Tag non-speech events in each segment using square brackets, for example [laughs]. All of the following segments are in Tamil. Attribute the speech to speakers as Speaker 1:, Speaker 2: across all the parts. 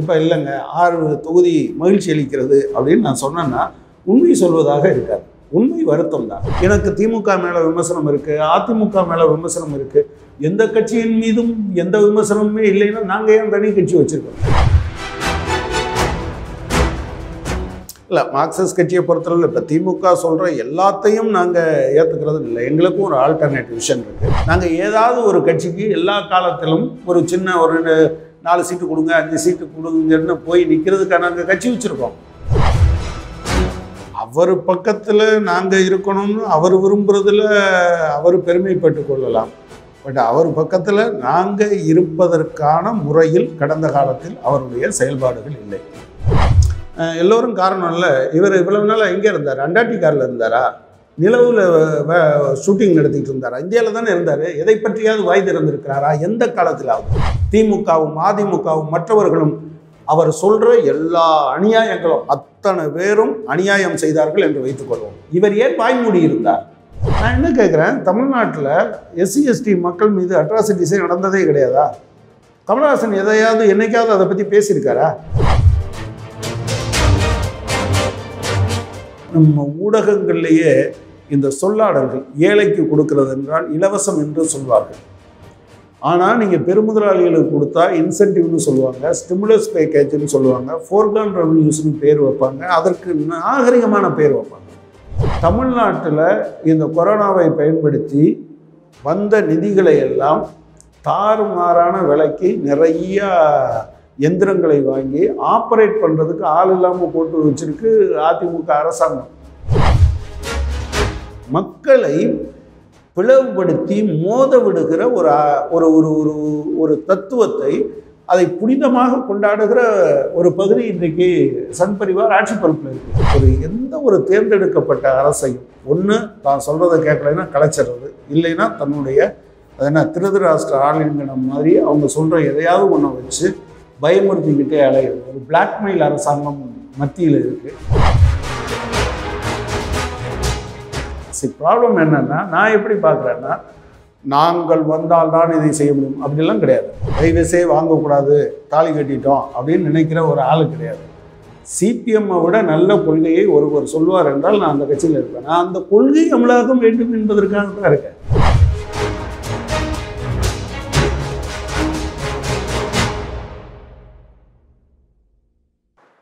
Speaker 1: இப்போ இல்லைங்க ஆறு தொகுதி மகிழ்ச்சி அளிக்கிறது அப்படின்னு நான் சொன்னேன்னா உண்மை சொல்வதாக இருக்காது. உண்மை வருத்தம் தான். எனக்கு திமுக மேலே விமர்சனம் இருக்குது அதிமுக மேலே விமர்சனம் இருக்குது எந்த கட்சியின் மீதும் எந்த விமர்சனமுமே இல்லைன்னா நாங்கள் ஏன் தனி கட்சி வச்சுருக்கோம்? இல்லை மார்க்சிஸ்ட் கட்சியை பொறுத்தளவில் இப்போ திமுக சொல்கிற எல்லாத்தையும் நாங்கள் ஏற்றுக்கிறது இல்லை. எங்களுக்கும் ஒரு ஆல்டர்னேட் விஷன் இருக்குது நாங்கள் ஏதாவது ஒரு கட்சிக்கு எல்லா காலத்திலும் ஒரு சின்ன ஒரு நாலு சீட்டு கொடுங்க அஞ்சு சீட்டு கொடுங்கன்னு போய் நிற்கிறதுக்காக நாங்கள் கட்சி வச்சுருக்கோம். அவர் பக்கத்தில் நாங்கள் இருக்கணும்னு அவர் விரும்புறதுல அவர் பெருமைப்பட்டு கொள்ளலாம். பட் அவர் பக்கத்தில் நாங்கள் இருப்பதற்கான முறையில் கடந்த காலத்தில் அவருடைய செயல்பாடுகள் இல்லை. எல்லோரும் காரணம் இல்லை. இவர் இவ்வளவு நாள் எங்கே இருந்தார்? அண்டார்டிகாரில் இருந்தாரா? நிலவில் ஷூட்டிங் நடத்திட்டு இருந்தாரா? இந்தியாவில் தானே இருந்தார். எதை பற்றியாவது வாய் திறந்திருக்கிறாரா? எந்த காலத்திலாவது? திமுகவும் அதிமுகவும் மற்றவர்களும் அவர் சொல்கிற எல்லா அநியாயங்களும் அத்தனை பேரும் அநியாயம் செய்தார்கள் என்று வைத்துக்கொள்வோம் இவர் ஏன் வாய்மூடி இருந்தார்? நான் என்ன கேட்குறேன் தமிழ்நாட்டில் எஸ்சி எஸ்டி மக்கள் மீது அட்ராசிட்டிஸே நடந்ததே கிடையாதா? கமலஹாசன் எதையாவது என்னைக்காவது அதை பற்றி பேசியிருக்காரா? நம்ம ஊடகங்கள்லேயே இந்த சொல்லாடல்கள் ஏழைக்கு கொடுக்கிறது என்றால் இலவசம் என்று சொல்வார்கள். ஆனால் நீங்கள் பெருமுதலாளிகளுக்கு கொடுத்தா இன்சென்டிவ்னு சொல்லுவாங்க ஸ்டிமுலஸ் பேக்கேஜ்னு சொல்லுவாங்க ஃபோர்கான் ரெவன்யூஸ்னு பேர் வைப்பாங்க அதற்கு நாகரிகமான பேர் வைப்பாங்க. தமிழ்நாட்டில் இந்த கொரோனாவை பயன்படுத்தி வந்த நிதிகளை எல்லாம் தாறுமாறான விலைக்கு நிறையா எந்திரங்களை வாங்கி ஆப்ரேட் பண்ணுறதுக்கு ஆள் இல்லாமல் போட்டு வச்சிருக்கு அதிமுக அரசாங்கம். மக்களை பிளவுபடுத்தி மோத விடுகிற ஒரு ஒரு ஒரு ஒரு ஒரு தத்துவத்தை அதை புனிதமாக கொண்டாடுகிற ஒரு பகுதி இன்றைக்கு சன் பரிவார் ஆட்சி பொறுப்பில் இருக்கு. ஒரு எந்த ஒரு தேர்ந்தெடுக்கப்பட்ட அரசையும் ஒன்று தான் சொல்கிறத கேட்கலைன்னா கலைச்சிடுறது இல்லைன்னா தன்னுடைய அது என்ன திருதராஷ்டிர ஆளுங்கிற மாதிரி அவங்க சொல்கிற எதையாவது ஒன்றை வச்சு பயமுறுத்திக்கிட்டே அலையிறது. ஒரு பிளாக்மெயில் அரசாங்கம் மத்தியில் இருக்குது சி ப்ராப்ளம் என்னன்னா நான் எப்படி பார்க்குறேன்னா நாங்கள் வந்தால் தான் இதை செய்ய முடியும். அப்படிலாம் கிடையாது. கைவசே வாங்கக்கூடாது தாலி கட்டிட்டோம் அப்படின்னு நினைக்கிற ஒரு ஆள் கிடையாது. சிபிஎம்மை விட நல்ல கொள்கையை ஒருவர் சொல்வார் என்றால் நான் அந்த கட்சியில் இருப்பேன். நான் அந்த கொள்கை அமலாக்கம் வேண்டும் என்பதற்காக தான் இருக்கேன்.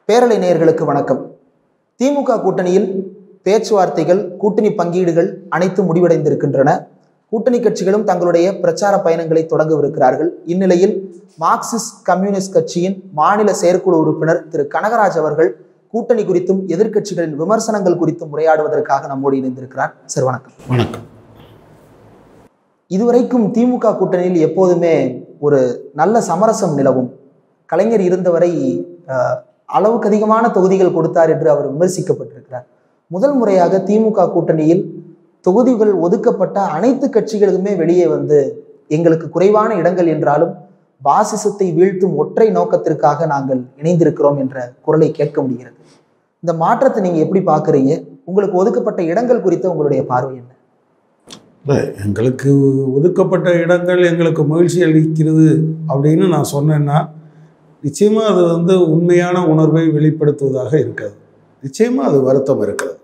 Speaker 2: பேரலை நேயர்களுக்கு வணக்கம். திமுக கூட்டணியில் பேச்சுவார்த்தைகள் கூட்டணி பங்கீடுகள் அனைத்தும் முடிவடைந்திருக்கின்றன. கூட்டணி கட்சிகளும் தங்களுடைய பிரச்சார பயணங்களை தொடங்கவிருக்கிறார்கள். இந்நிலையில் மார்க்சிஸ்ட் கம்யூனிஸ்ட் கட்சியின் மாநில செயற்குழு உறுப்பினர் திரு. கனகராஜ் அவர்கள் கூட்டணி குறித்தும் எதிர்க்கட்சிகளின் விமர்சனங்கள் குறித்தும் உரையாடுவதற்காக நம்மோடு இணைந்திருக்கிறார். சார் வணக்கம்.
Speaker 1: வணக்கம்.
Speaker 2: இதுவரைக்கும் திமுக கூட்டணியில் எப்போதுமே ஒரு நல்ல சமரசம் நிலவும். கலைஞர் இருந்தவரை அளவுக்கு அதிகமான தொகுதிகள் கொடுத்தார் என்று அவர் விமர்சிக்கப்பட்டிருக்கிறார். முதல் முறையாக திமுக கூட்டணியில் தொகுதிகள் ஒதுக்கப்பட்ட அனைத்து கட்சிகளுக்குமே வெளியே வந்து எங்களுக்கு குறைவான இடங்கள் என்றாலும் பாசிசத்தை வீழ்த்தும் ஒற்றை நோக்கத்திற்காக நாங்கள் இணைந்திருக்கிறோம் என்ற குரலை கேட்க முடிகிறது. இந்த மாற்றத்தை நீங்க எப்படி பார்க்குறீங்க? உங்களுக்கு ஒதுக்கப்பட்ட இடங்கள் குறித்த உங்களுடைய பார்வை என்ன?
Speaker 1: இல்லை எங்களுக்கு ஒதுக்கப்பட்ட இடங்கள் எங்களுக்கு மகிழ்ச்சி அளிக்கிறது அப்படின்னு நான் சொன்னேன்னா நிச்சயமாக அது வந்து உண்மையான உணர்வை வெளிப்படுத்துவதாக இருக்காது. நிச்சயமாக அது வருத்தம் இருக்கிறது.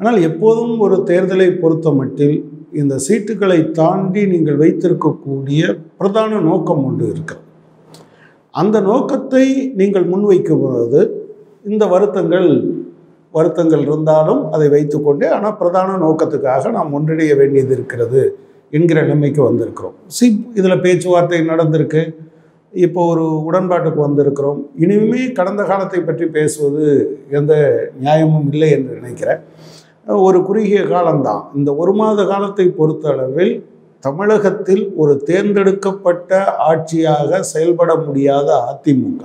Speaker 1: ஆனால் எப்போதும் ஒரு தேர்தலை பொறுத்த மட்டில் இந்த சீட்டுகளை தாண்டி நீங்கள் வைத்திருக்கக்கூடிய பிரதான நோக்கம் ஒன்று இருக்கிறது. அந்த நோக்கத்தை நீங்கள் முன்வைக்கும் பொழுது இந்த வருத்தங்கள் வருத்தங்கள் இருந்தாலும் அதை வைத்துக்கொண்டே ஆனால் பிரதான நோக்கத்துக்காக நாம் ஒன்றிணைய வேண்டியது இருக்கிறது என்கிற நிலைமைக்கு வந்திருக்கிறோம். சி இதில் பேச்சுவார்த்தை நடந்திருக்கு. இப்போ ஒரு உடன்பாட்டுக்கு வந்திருக்கிறோம். இனிமே கடந்த காலத்தை பற்றி பேசுவது எந்த நியாயமும் இல்லை என்று நினைக்கிறேன். ஒரு குறுகிய காலம்தான். இந்த ஒரு மாத காலத்தை பொறுத்த அளவில் தமிழகத்தில் ஒரு தேர்ந்தெடுக்கப்பட்ட ஆட்சியாக செயல்பட முடியாத அதிமுக.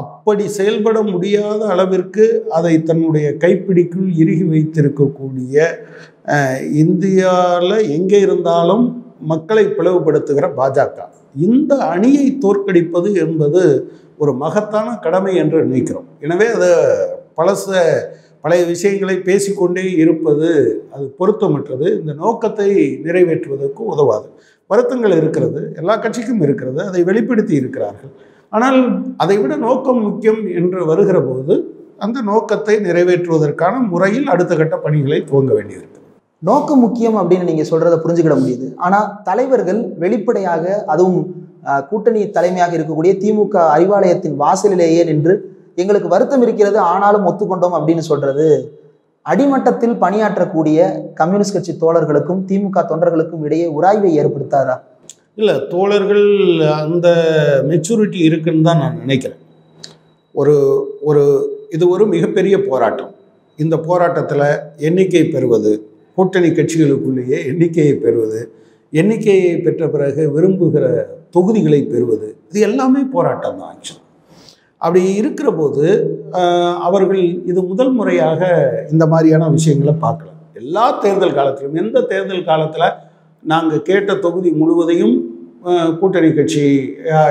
Speaker 1: அப்படி செயல்பட முடியாத அளவிற்கு அதை தன்னுடைய கைப்பிடிக்குள் இறுகி வைத்திருக்கக்கூடிய இந்தியாவில் எங்கே இருந்தாலும் மக்களை பிளவுபடுத்துகிற பாஜக. இந்த அணியை தோற்கடிப்பது என்பது ஒரு மகத்தான கடமை என்று நினைக்கிறோம். எனவே அதை பழச பழைய விஷயங்களை பேசிக்கொண்டே இருப்பது அது பொருத்தமற்றது. இந்த நோக்கத்தை நிறைவேற்றுவதற்கு உதவாது. வருத்தங்கள் இருக்கிறது எல்லா கட்சிக்கும் இருக்கிறது அதை வெளிப்படுத்தி இருக்கிறார்கள். ஆனால் அதை விட நோக்கம் முக்கியம் என்று வருகிற போது அந்த நோக்கத்தை நிறைவேற்றுவதற்கான முறையில் அடுத்த கட்ட பணிகளை துவங்க வேண்டியிருக்கு
Speaker 2: நோக்கம் முக்கியம் அப்படின்னு நீங்கள் சொல்கிறத புரிஞ்சுக்கிட முடியுது. ஆனால் தலைவர்கள் வெளிப்படையாக அதுவும் கூட்டணி தலைமையாக இருக்கக்கூடிய திமுக அறிவாலயத்தின் வாசலிலேயே நின்று எங்களுக்கு வருத்தம் இருக்கிறது ஆனாலும் ஒத்துக்கொண்டோம் அப்படின்னு சொல்கிறது அடிமட்டத்தில் பணியாற்றக்கூடிய கம்யூனிஸ்ட் கட்சி தோழர்களுக்கும் திமுக தொண்டர்களுக்கும் இடையே உராய்வை ஏற்படுத்தாதா?
Speaker 1: இல்லை தோழர்கள் அந்த மெச்சூரிட்டி இருக்குன்னு தான் நான் நினைக்கிறேன். ஒரு ஒரு இது ஒரு மிகப்பெரிய போராட்டம். இந்த போராட்டத்தில் எண்ணிக்கை பெறுவது கூட்டணி கட்சிகளுக்குள்ளேயே எண்ணிக்கையை பெறுவது எண்ணிக்கையை பெற்ற பிறகு விரும்புகிற தொகுதிகளை பெறுவது இது எல்லாமே போராட்டம் தான் ஆக்சுவலாக அப்படி இருக்கிற போது அவர்கள் இது முதல் முறையாக இந்த மாதிரியான விஷயங்களை பார்க்கல எல்லா தேர்தல் காலத்திலும் எந்த தேர்தல் காலத்தில் நாங்கள் கேட்ட தொகுதி முழுவதையும் கூட்டணி கட்சி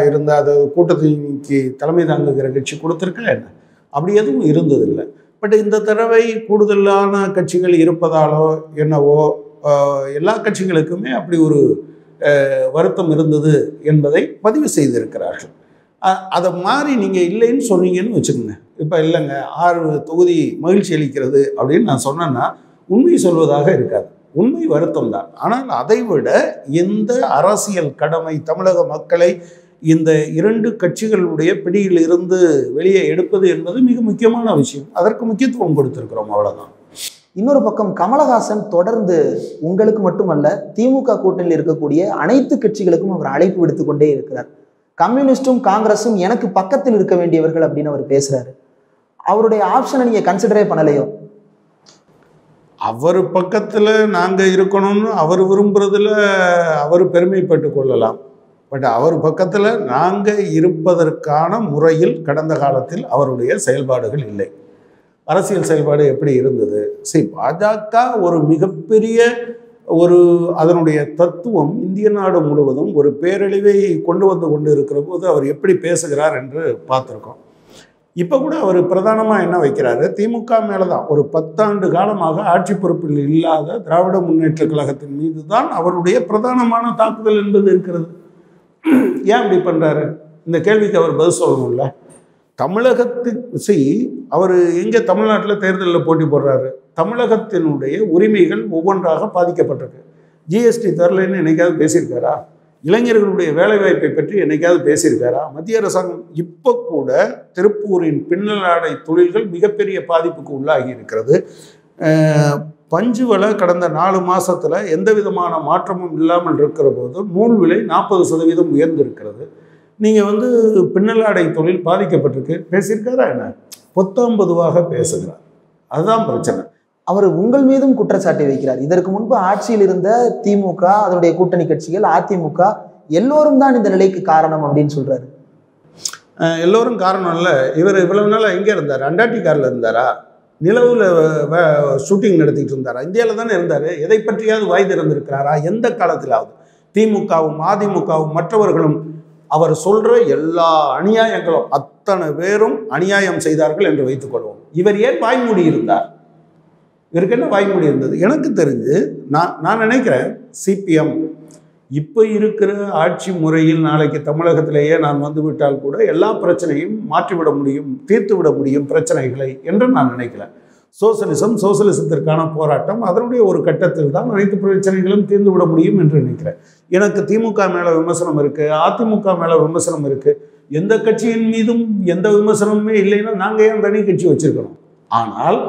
Speaker 1: இருந்த அது கூட்டணிக்கு தலைமை தாங்குகிற கட்சி கொடுத்துருக்கல என்ன? அப்படி எதுவும் இருந்ததில்லை. பட் இந்த தடவை கூடுதலான கட்சிகள் இருப்பதாலோ என்னவோ எல்லா கட்சிகளுக்குமே அப்படி ஒரு வருத்தம் இருந்தது என்பதை பதிவு செய்திருக்கிறார்கள். அதை மாதிரி நீங்கள் இல்லைன்னு சொன்னீங்கன்னு வச்சுக்கோங்க. இப்போ இல்லைங்க ஆறு தொகுதி மகிழ்ச்சி அளிக்கிறது அப்படின்னு நான் சொன்னேன்னா உண்மை சொல்வதாக இருக்காது. உண்மை வருத்தம் தான். ஆனால் அதை விட எந்த அரசியல் கடமை தமிழக மக்களை இந்த இரண்டு கட்சிகளுடைய பிடியில் இருந்து வெளியே எடுப்பது என்பது மிக முக்கியமான விஷயம். அதற்கு முக்கியத்துவம் கொடுத்திருக்கிறோம் அவ்வளவுதான்.
Speaker 2: இன்னொரு பக்கம் கமலஹாசன் தொடர்ந்து உங்களுக்கு மட்டுமல்ல திமுக கூட்டணியில் இருக்கக்கூடிய அனைத்து கட்சிகளுக்கும் அவர் அழைப்பு விடுத்து கொண்டே இருக்கிறார். கம்யூனிஸ்டும் காங்கிரஸும் எனக்கு பக்கத்தில் இருக்க வேண்டியவர்கள் அப்படின்னு அவர் பேசுறாரு. அவருடைய ஆப்ஷனை நீங்க கன்சிடரே பண்ணலையோ?
Speaker 1: அவர் பக்கத்தில் நாங்கள் இருக்கணும்னு அவர் விரும்புறதுல அவர் பெருமைப்பட்டு கொள்ளலாம். பட் அவர் பக்கத்தில் நாங்கள் இருப்பதற்கான முறையில் கடந்த காலத்தில் அவருடைய செயல்பாடுகள் இல்லை. அரசியல் செயல்பாடு எப்படி இருந்தது? சரி பாஜக ஒரு மிகப்பெரிய ஒரு அதனுடைய தத்துவம் இந்திய நாடு முழுவதும் ஒரு பேரழிவை கொண்டு வந்து கொண்டு இருக்கிற போது அவர் எப்படி பேசுகிறார் என்று பார்த்துருக்கோம். இப்போ கூட அவர் பிரதானமாக என்ன வைக்கிறாரு? திமுக மேலே தான் ஒரு பத்தாண்டு காலமாக ஆட்சி பொறுப்பில் இல்லாத திராவிட முன்னேற்ற கழகத்தின் மீது தான் அவருடைய பிரதானமான தாக்குதல் என்பது இருக்கிறது. [clears throat] ஏன் இப்படி பண்ணுறாரு இந்த கேள்விக்கு அவர் பதில் சொல்லணும்ல. தமிழகத்துக்கு சி அவர் எங்கே தமிழ்நாட்டில் தேர்தலில் போட்டி போடுறாரு? தமிழகத்தினுடைய உரிமைகள் ஒவ்வொன்றாக பாதிக்கப்பட்டிருக்கு. ஜிஎஸ்டி தரலைன்னு என்னைக்காவது பேசியிருக்காரா? இளைஞர்களுடைய வேலைவாய்ப்பை பற்றி என்னைக்காவது பேசியிருக்காரா? மத்திய அரசாங்கம் இப்போ கூட திருப்பூரின் பின்னலாடை தொழில்கள் மிகப்பெரிய பாதிப்புக்கு உள்ளாகி இருக்கிறது. அஹ், பஞ்சு விலை கடந்த நாலு மாசத்துல எந்த விதமான மாற்றமும் இல்லாமல் இருக்கிற போது நூல் விலை நாற்பது சதவீதம் உயர்ந்திருக்கிறது. நீங்கள் வந்து பின்னலாடை தொழில் பாதிக்கப்பட்டிருக்கு. பேசியிருக்காரா என்ன? பொத்தாம் பொதுவாக பேசுகிறார். அதுதான் பிரச்சனை.
Speaker 2: அவர் உங்கள் மீதும் குற்றச்சாட்டை வைக்கிறார். இதற்கு முன்பு ஆட்சியில் இருந்த திமுக அதனுடைய கூட்டணி கட்சிகள் அதிமுக எல்லோரும் தான் இந்த நிலைக்கு காரணம் அப்படின்னு சொல்றாரு.
Speaker 1: அஹ் எல்லோரும் காரணம் இல்லை. இவர் இவ்வளவு நாள் எங்கே இருந்தார்? அண்டார்டிகாவில் இருந்தாரா? நிலவில் ஷூட்டிங் நடத்திட்டு இருந்தாரா? இந்தியாவில் தானே இருந்தார். எதை பற்றியாவது வாய் திறந்திருக்கிறாரா? எந்த காலத்திலாவது? திமுகவும் அதிமுகவும் மற்றவர்களும் அவர் சொல்கிற எல்லா அநியாயங்களும் அத்தனை பேரும் அநியாயம் செய்தார்கள் என்று வைத்துக்கொள்வோம் இவர் ஏன் வாய்மூடி இருந்தார்? இவருக்கு என்ன வாய்மூடி இருந்தது? எனக்கு தெரிஞ்சு நான் நான் நினைக்கிறேன் சிபிஎம் இப்போ இருக்கிற ஆட்சி முறையில் நாளைக்கு தமிழகத்திலேயே நான் வந்துவிட்டால் கூட எல்லா பிரச்சனையும் மாற்றிவிட முடியும் தீர்த்து விட முடியும் பிரச்சனைகளை என்று நான் நினைக்கிறேன் சோசலிசம் சோசலிசத்திற்கான போராட்டம் அதனுடைய ஒரு கட்டத்தில் தான் அனைத்து பிரச்சனைகளும் தீர்ந்து விட முடியும் என்று நினைக்கிறேன். எனக்கு திமுக மேலே விமர்சனம் இருக்குது அதிமுக மேலே விமர்சனம் இருக்குது எந்த கட்சியின் மீதும் எந்த விமர்சனமுமே இல்லைன்னா நாங்கள் ஏன் தனி கட்சி வச்சுருக்கணும்? ஆனால்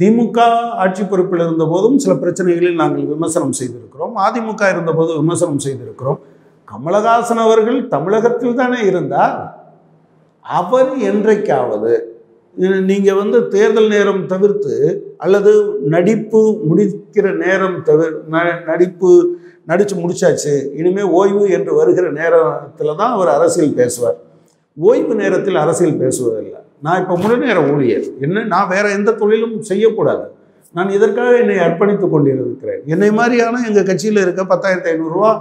Speaker 1: திமுக ஆட்சி பொறுப்பில் இருந்த போதும் சில பிரச்சனைகளில் நாங்கள் விமர்சனம் செய்திருக்கிறோம். அதிமுக இருந்தபோது விமர்சனம் செய்திருக்கிறோம். கமலஹாசன் அவர்கள் தமிழகத்தில் தானே இருந்தார். அவர் என்றைக்காவது நீங்கள் வந்து தேர்தல் நேரம் தவிர்த்து அல்லது நடிப்பு முடிக்கிற நேரம் தவிர ந- நடிப்பு நடித்து முடிச்சாச்சு இனிமேல் ஓய்வு என்று வருகிற நேரத்தில் தான் அவர் அரசியல் பேசுவார். ஓய்வு நேரத்தில் அரசியல் பேசுவதில்லை. நான் இப்போ முழு நேர ஊழியர். என்ன நான் வேறு எந்த தொழிலும் செய்யக்கூடாது. நான் இதற்காக என்னை அர்ப்பணித்து கொண்டிருக்கிறேன்? என்னை மாதிரியான எங்கள் கட்சியில் இருக்க பத்தாயிரத்தி ஐநூறுரூவா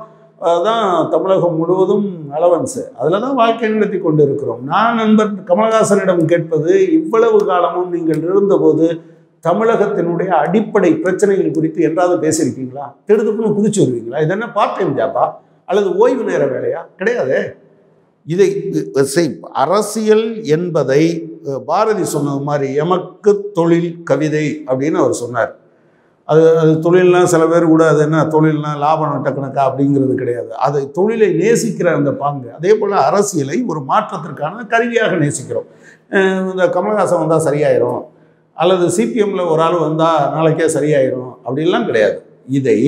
Speaker 1: தான் தமிழகம் முழுவதும் அலவன்ஸு அதில் தான் வாழ்க்கை நடத்தி கொண்டு இருக்கிறோம் நான் நண்பர் கமலஹாசனிடம் கேட்பது இவ்வளவு காலமும் நீங்கள் இருந்தபோது தமிழகத்தினுடைய அடிப்படை பிரச்சனைகள் குறித்து என்றாவது பேசியிருக்கீங்களா? திடுதுப்புன்னு குதிச்சு வருவீங்களா? இது என்ன பார்ட் டைம் ஜாப்பா அல்லது ஓய்வு நேர வேலையா? கிடையாதே. இதை செய் அரசியல் என்பதை பாரதி சொன்னது மாதிரி எமக்கு தொழில் கவிதை அப்படின்னு அவர் சொன்னார். அது அது தொழில்னா சில பேர் கூட அது என்ன தொழில்னா லாபம் நட்ட கணக்கா அப்படிங்கிறது கிடையாது. அது தொழிலை நேசிக்கிற அந்த பாங்கு அதே போல் அரசியலை ஒரு மாற்றத்திற்கான கருவியாக நேசிக்கிறோம். இந்த கமல்ஹாசன் வந்தால் சரியாயிரும். அல்லது சிபிஎம்மில் ஒரு ஆள் வந்தால் நாளைக்கே சரியாயிரும். அப்படிலாம் கிடையாது. இதை